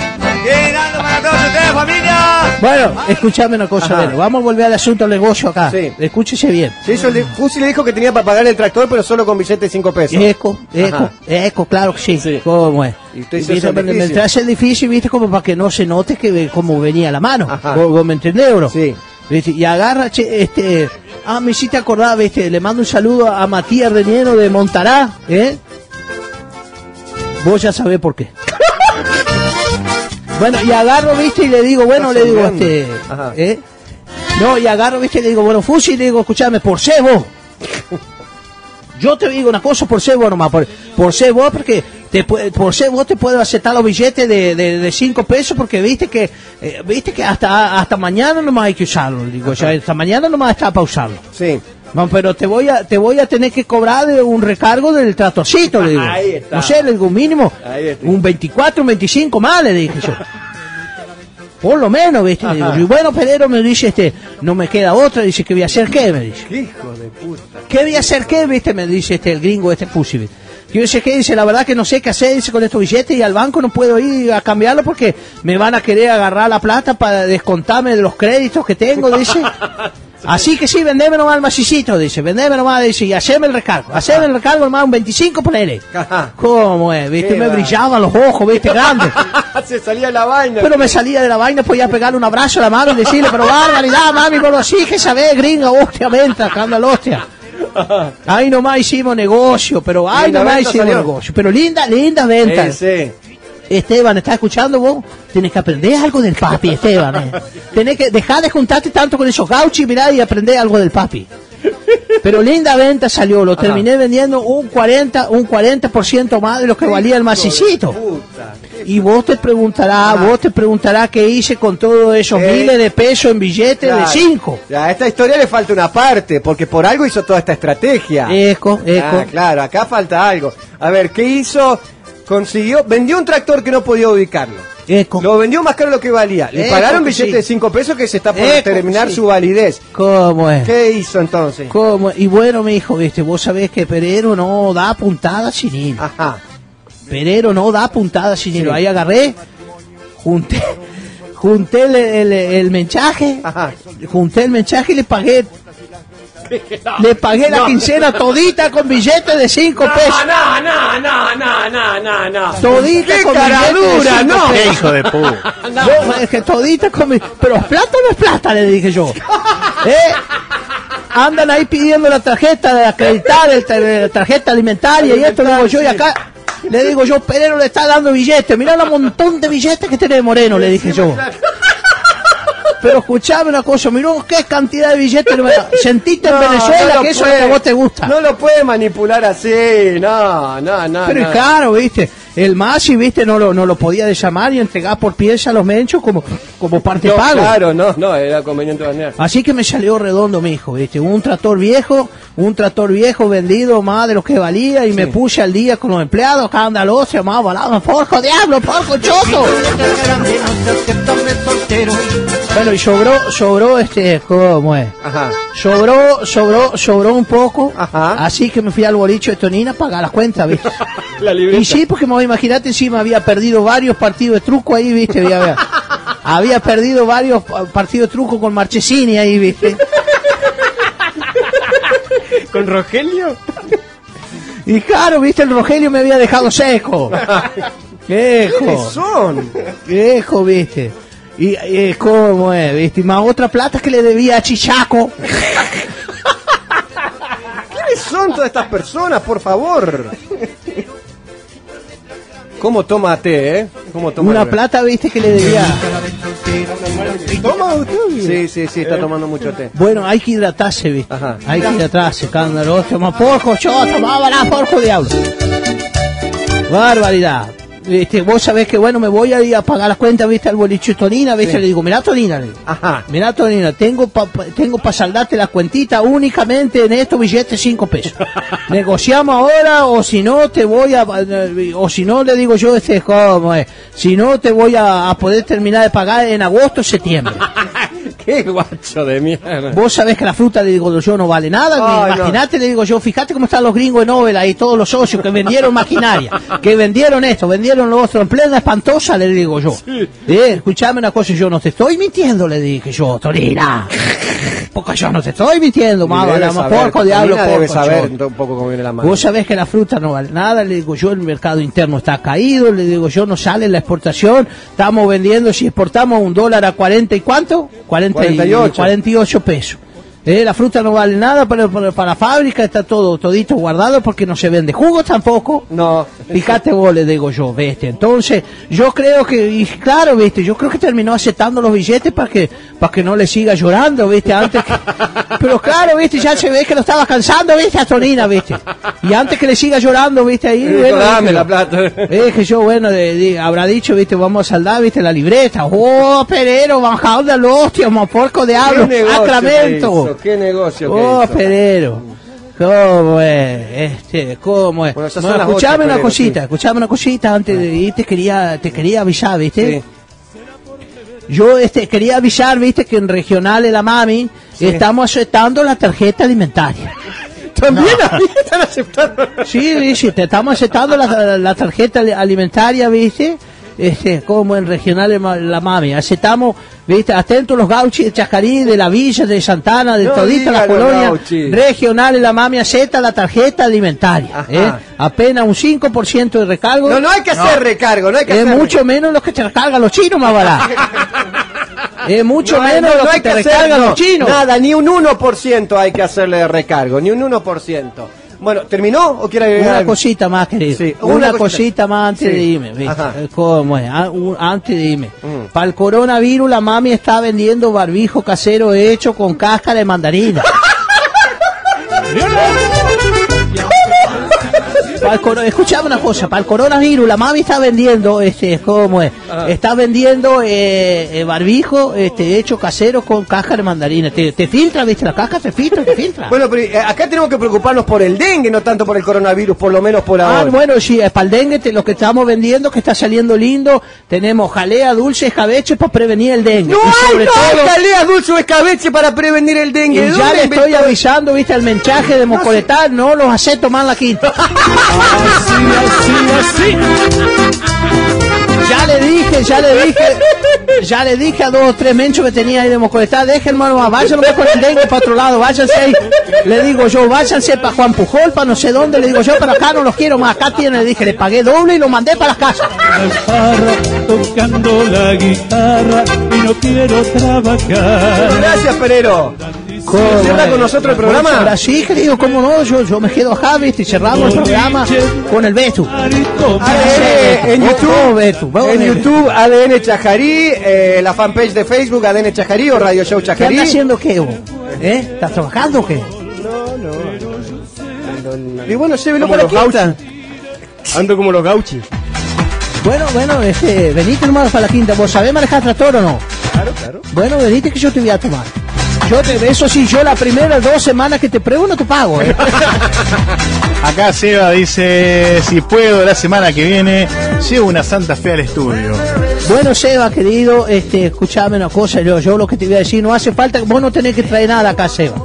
Llenando para todos ustedes, familia. Bueno, escúchame una cosa, Ajá. Vamos a volver al asunto del negocio acá. Sí. Escúchese bien. Hizo el de- Fusi le dijo que tenía para pagar el tractor, pero solo con billete de 5 pesos. Eco, eco, Ajá. eco, claro que sí. ¿Cómo es? Y usted hizo eso me, me traes el difícil, viste, como para que no se note que como venía la mano. Ajá. ¿Vos, vos me entendés, bro? Sí. ¿Viste? Y agarra, che, este. Ah, me hiciste acordar, viste, le mando un saludo a Matías Reñero de Montará, ¿eh? Vos ya sabés por qué. bueno, y agarro, viste, y le digo, bueno, le digo, este. ¿eh? No, y agarro, viste, y le digo, bueno, Fusi, le digo, escuchame, por vos. Yo te digo una cosa por ser vos nomás, por, por ser vos, porque te, por ser vos te puedo aceptar los billetes de, de, de cinco pesos, porque viste que eh, viste que hasta hasta mañana nomás hay que usarlo. Digo, ya hasta mañana nomás está para usarlo. Sí. No, pero te voy a te voy a tener que cobrar de un recargo del tractorcito, le digo. Ahí está. No sé, le digo, un mínimo, Ahí está. un 24, un 25 más, le dije yo. Por lo menos, ¿viste? Le digo, y bueno, Pedro me dice, este, no me queda otra, dice, ¿qué voy a hacer qué? Me dice. Hijo de puta. ¿Qué voy a hacer qué? ¿Viste? Me dice este, el gringo, este Fusi. ¿viste? Yo dice, ¿qué? Dice, la verdad que no sé qué hacer, dice, con estos billetes y al banco no puedo ir a cambiarlo porque me van a querer agarrar la plata para descontarme de los créditos que tengo, dice. Así que sí, vendeme nomás el macicito, dice, vendeme nomás, dice, y haceme el recargo. Haceme el recargo nomás, un 25 ponele. Ajá. ¿Cómo es? ¿Viste? Qué Me va. brillaban los ojos, ¿viste? Grandes. Se salía la vaina. Pero me salía de la vaina, podía pegarle un abrazo a la mano y decirle, pero barbaridad, mami, por sí que sabés, gringa, hostia, venta, la hostia. Ahí nomás hicimos negocio, pero ahí nomás hicimos salió. negocio. Pero linda, linda venta. Ese. Esteban, ¿estás escuchando vos? Tienes que aprender algo del papi, Esteban. eh. Tenés que dejar de juntarte tanto con esos gauchis, mirá, y aprender algo del papi. Pero linda venta salió, lo terminé vendiendo un 40, un 40% más de lo que valía el macicito. Puta. Y vos te preguntarás, vos te preguntarás qué hice con todos esos Eh, miles de pesos en billetes de Claro. 5. Ya, a esta historia le falta una parte, porque por algo hizo toda esta estrategia. Eco, eco. Ah, claro, acá falta algo. A ver, ¿qué hizo? Consiguió, vendió un tractor que no podía ubicarlo. Eco. Lo vendió más caro de lo que valía. Le Eco pagaron billete sí. de 5 pesos que se está por Eco terminar sí. su validez. ¿Cómo es? ¿Qué hizo entonces? ¿Cómo? Y bueno, mi hijo, viste, vos sabés que Perero no da puntada sin hilo. Ajá. Perero no da puntada sin hilo. Sí. Ahí agarré, junté, junté el, el, el mensaje, Ajá. junté el mensaje y le pagué, le pagué la quincena todita con billetes de 5 pesos. No, no, no, no, no, no, no. Todita ¡Qué con cara billetes de dura, cinco no! ¡Qué pesos. hijo de puta! Yo, es que todita con mi- Pero ¿es plata no es plata? Le dije yo. ¿Eh? Andan ahí pidiendo la tarjeta de acreditar, el tar- la tarjeta alimentaria y esto, digo yo, y acá le digo yo, Perero le está dando billetes, mirá el montón de billetes que tiene Moreno, le dije yo. Pero escuchame una cosa, mirá qué cantidad de billetes, sentiste en Venezuela no que eso es lo que a vos te gusta. No lo puede manipular así, no, no, no. Pero no. es caro, viste. El Masi, viste, no lo, no lo podía llamar y entregar por pieza a los menchos como, como parte No, pago. Claro, no, no, era conveniente banear. Así que me salió redondo, mi hijo, ¿viste? Un tractor viejo, un tractor viejo vendido más de lo que valía y me puse al día con los empleados, escandaloso, más balado, porco, diablo, porco, choto. Bueno, y sobró, sobró este, ¿cómo es? Ajá. Sobró, sobró, sobró un poco, Ajá. así que me fui al bolicho de Tonina a pagar las cuentas, ¿viste? La libreta. Y sí, porque me imagínate encima había perdido varios partidos de truco ahí, viste, había, perdido varios pa- partidos de truco con Marchesini ahí, viste. ¿Con Rogelio? Y claro, viste, el Rogelio me había dejado seco. ¿Quiénes Viejo, son? viejo, viste. Y, y cómo es, viste, y más otra plata que le debía a Chichaco. ¿Quiénes son todas estas personas, por favor? ¿Cómo toma té, eh? ¿Cómo toma Una plata, viste, que le debía. ¿Toma usted? Sí, sí, sí, está tomando mucho té. Bueno, hay que hidratarse, viste. Ajá. Hay que hidratarse, cándalo, más porco, choto, más balá, porco, diablo. Barbaridad. Viste, vos sabés que bueno, me voy a ir a pagar las cuentas, viste, al boliche Tonina, viste, Sí. le digo, mirá Tonina, le digo. Ajá. Mirá Tonina, tengo pa, pa- tengo para saldarte las cuentitas únicamente en estos billetes 5 pesos. Negociamos ahora o si no te voy a o si no le digo yo este cómo es, si no te voy a, a poder terminar de pagar en agosto o septiembre. Qué guacho de mierda. Vos sabés que la fruta, le digo yo, no vale nada. Ay, Imagínate, le digo yo, fíjate cómo están los gringos de Nobel ahí, todos los socios que vendieron maquinaria, que vendieron esto, vendieron lo otro, en plena espantosa, le digo yo. Eh, escuchame una cosa, yo no te estoy mintiendo, le dije yo, Torina. Porque yo no te estoy mintiendo, saber, porco, diablo, porco, saber yo. un poco cómo viene la mano. Vos sabés que la fruta no vale nada, le digo yo, el mercado interno está caído, le digo yo, no sale la exportación, estamos vendiendo, si exportamos un dólar a 40 y cuánto? 40 y- 48. 48 pesos. Eh, la fruta no vale nada, para, para la fábrica está todo todito guardado porque no se vende jugo tampoco. No. Fíjate vos, le digo yo, viste. Entonces, yo creo que, y claro, viste, yo creo que terminó aceptando los billetes para que, para que no le siga llorando, viste, antes que- Pero claro, viste, ya se ve que lo estaba cansando, viste, a Tonina, viste. Y antes que le siga llorando, viste, ahí, bueno, dame dije la plata. es que yo, bueno, de- de- habrá dicho, viste, vamos a saldar, viste, la libreta. Oh, Perero, bajado de los hostia, porco de ¿Qué hablo, negocio que? ¿Qué negocio que Oh? Perero. ¿Cómo es? Este, ¿cómo es? Bueno, escuchame una cosita, sí. escuchame una cosita antes de ir, te quería, te quería avisar, ¿viste? Yo este quería avisar, viste, que en regionales la mami estamos aceptando la tarjeta alimentaria. También ahí están aceptando. Sí, viste, te estamos aceptando la, la tarjeta ali- alimentaria, viste, este, como en regionales la mami. Aceptamos, viste, atentos los gauchis de Chacarí, de la Villa, de Santana, de No todita la los colonia regionales la mami acepta la tarjeta alimentaria. ¿eh? Apenas un 5% de recargo. No, no hay que hacer recargo, no hay que Es hacer mucho menos lo que te recargan los chinos, más barato. es mucho No, menos no, lo no que hay te hacer recargan los chinos. Nada, ni un 1% hay que hacerle de recargo, ni un 1%. Bueno, ¿terminó o quiere agregar Una algo? cosita más, querido. Sí, una, una cosita. cosita. más antes Sí. de irme. Eh, ¿Cómo es? Ah, antes de irme. Mm. Para el coronavirus, la mami está vendiendo barbijo casero hecho con cáscara de mandarina. Para escuchame una cosa, para el coronavirus la mami está vendiendo, este, ¿cómo es? Ah. Está vendiendo eh, eh, barbijo este, hecho casero con cáscara de mandarina. Te, te filtra, viste, la cáscara te filtra, te filtra. Bueno, pero eh, acá tenemos que preocuparnos por el dengue, no tanto por el coronavirus, por lo menos por Ah, ahora. bueno, sí, es para el dengue, te- lo que estamos vendiendo, que está saliendo lindo, tenemos jalea, dulce, escabeche para prevenir el dengue. No y sobre no todo, jalea dulce o escabeche para prevenir el y dengue. ya ¿Dónde le estoy inventó- avisando, viste, el mensaje de Mocoletal, no los hace tomar la quinta. Ya le dije, ya le dije, ya le dije a dos o tres menchos que tenía ahí de Mocoletal, déjenme nomás, váyanse con el dengue para otro lado, váyanse ahí. Le digo yo, váyanse para Juan Pujol, para no sé dónde, le digo yo, pero acá no los quiero más, acá tiene, le dije, le pagué doble y lo mandé para la casa. tocando la guitarra y no quiero trabajar. Gracias, Perero. ¿Cierra con nosotros el programa? Ahora sí, querido, cómo no, yo, yo me quedo acá, viste, y cerramos el programa con el Betu. ADN en YouTube, en YouTube ADN Chajarí, eh, la fanpage de Facebook ADN Chajarí o Radio Show ¿Qué Chajarí. anda haciendo qué, vos? ¿Eh? ¿Estás trabajando o qué? Y bueno, llévelo Como para quinta. Ando como los gauchis. Bueno, bueno, este, venite nomás para la quinta. ¿Vos sabés manejar tractor o no? Claro, claro. Bueno, venite que yo te voy a tomar. Yo te, eso sí, yo las primeras dos semanas que te pruebo no te pago, ¿eh? Acá Seba dice, si puedo la semana que viene, llevo una Santa Fe al estudio. Bueno, Seba, querido, este, escuchame una cosa, yo, yo lo que te voy a decir, no hace falta, vos no tenés que traer nada acá, Seba.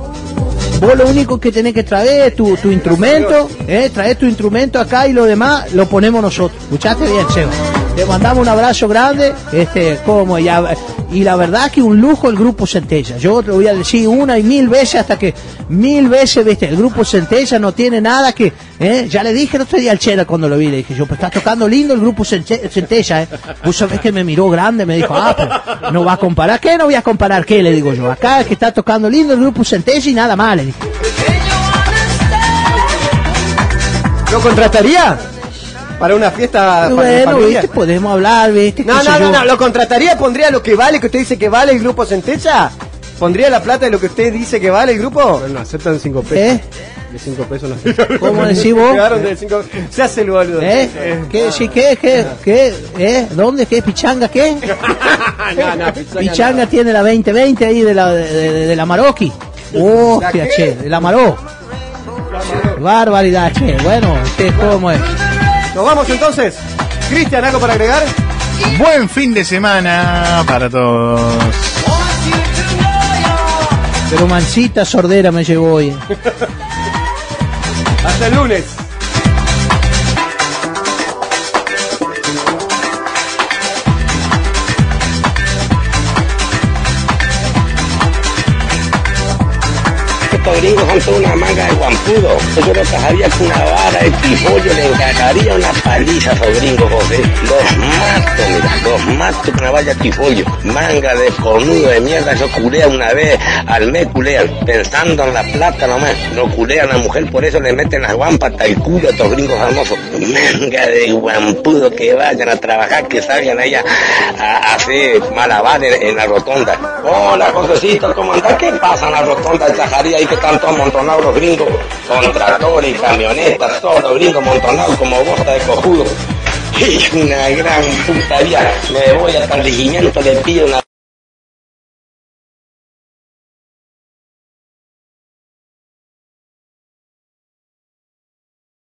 Vos lo único que tenés que traer es tu, tu instrumento, eh, traer tu instrumento acá y lo demás lo ponemos nosotros. ¿Escuchaste bien, Seba? Te mandamos un abrazo grande, este, como ya, y la verdad que un lujo el grupo Centella. Yo te lo voy a decir una y mil veces hasta que mil veces, viste, el grupo Centella no tiene nada que, eh, ya le dije el otro día al Chera cuando lo vi, le dije yo, pues está tocando lindo el grupo Cente- Centella, eh. Vos sabés que me miró grande, me dijo, ah, pero no va a comparar, ¿qué? No voy a comparar, ¿qué? Le digo yo, acá es que está tocando lindo el grupo Centella y nada más, le dije. ¿Lo contrataría? Para una fiesta para Bueno, familia. viste, podemos hablar, viste, No, no, no, no, ¿lo contrataría? ¿Pondría lo que vale, que usted dice que vale el grupo Centella? ¿Pondría la plata de lo que usted dice que vale el grupo? No, aceptan cinco pesos. ¿Eh? De 5 pesos no. ¿Cómo decís vos? De cinco- Se hace el boludo. ¿Eh? ¿Qué? ¿Sí qué? ¿Qué? ¿Qué? ¿Eh? ¿Dónde? ¿Qué? ¿Pichanga qué? no, no, pichanga Pichanga tiene la 2020 ahí de la, de, de- de la Maroki. Hostia, che, de la Maró. Barbaridad, che. Bueno, ¿qué, ¿cómo es? Nos vamos entonces. Cristian, ¿algo para agregar? Buen fin de semana para todos. Pero mancita sordera me llevó hoy. Hasta el lunes. Estos gringos son una manga de guampudo. Yo creo que sabía que una vara de tripollo le encargaría una paliza a esos gringos, José. Dos matos, mira, dos matos con una valla tripollo. Manga de cornudo de mierda, yo culea una vez, al mes culean, pensando en la plata nomás. No culean a la mujer, por eso le meten las guampas hasta el culo a estos gringos famosos. Manga de guampudo que vayan a trabajar, que salgan allá a, hacer malabares en la rotonda. Hola, Josecito, ¿cómo andás? ¿Qué pasa en la rotonda de Chajaría ahí que están todos amontonados los gringos? Con tractores y camionetas, todos los gringos amontonados como bosta de cojudo. Y una gran putaría. Me voy hasta el regimiento, le pido una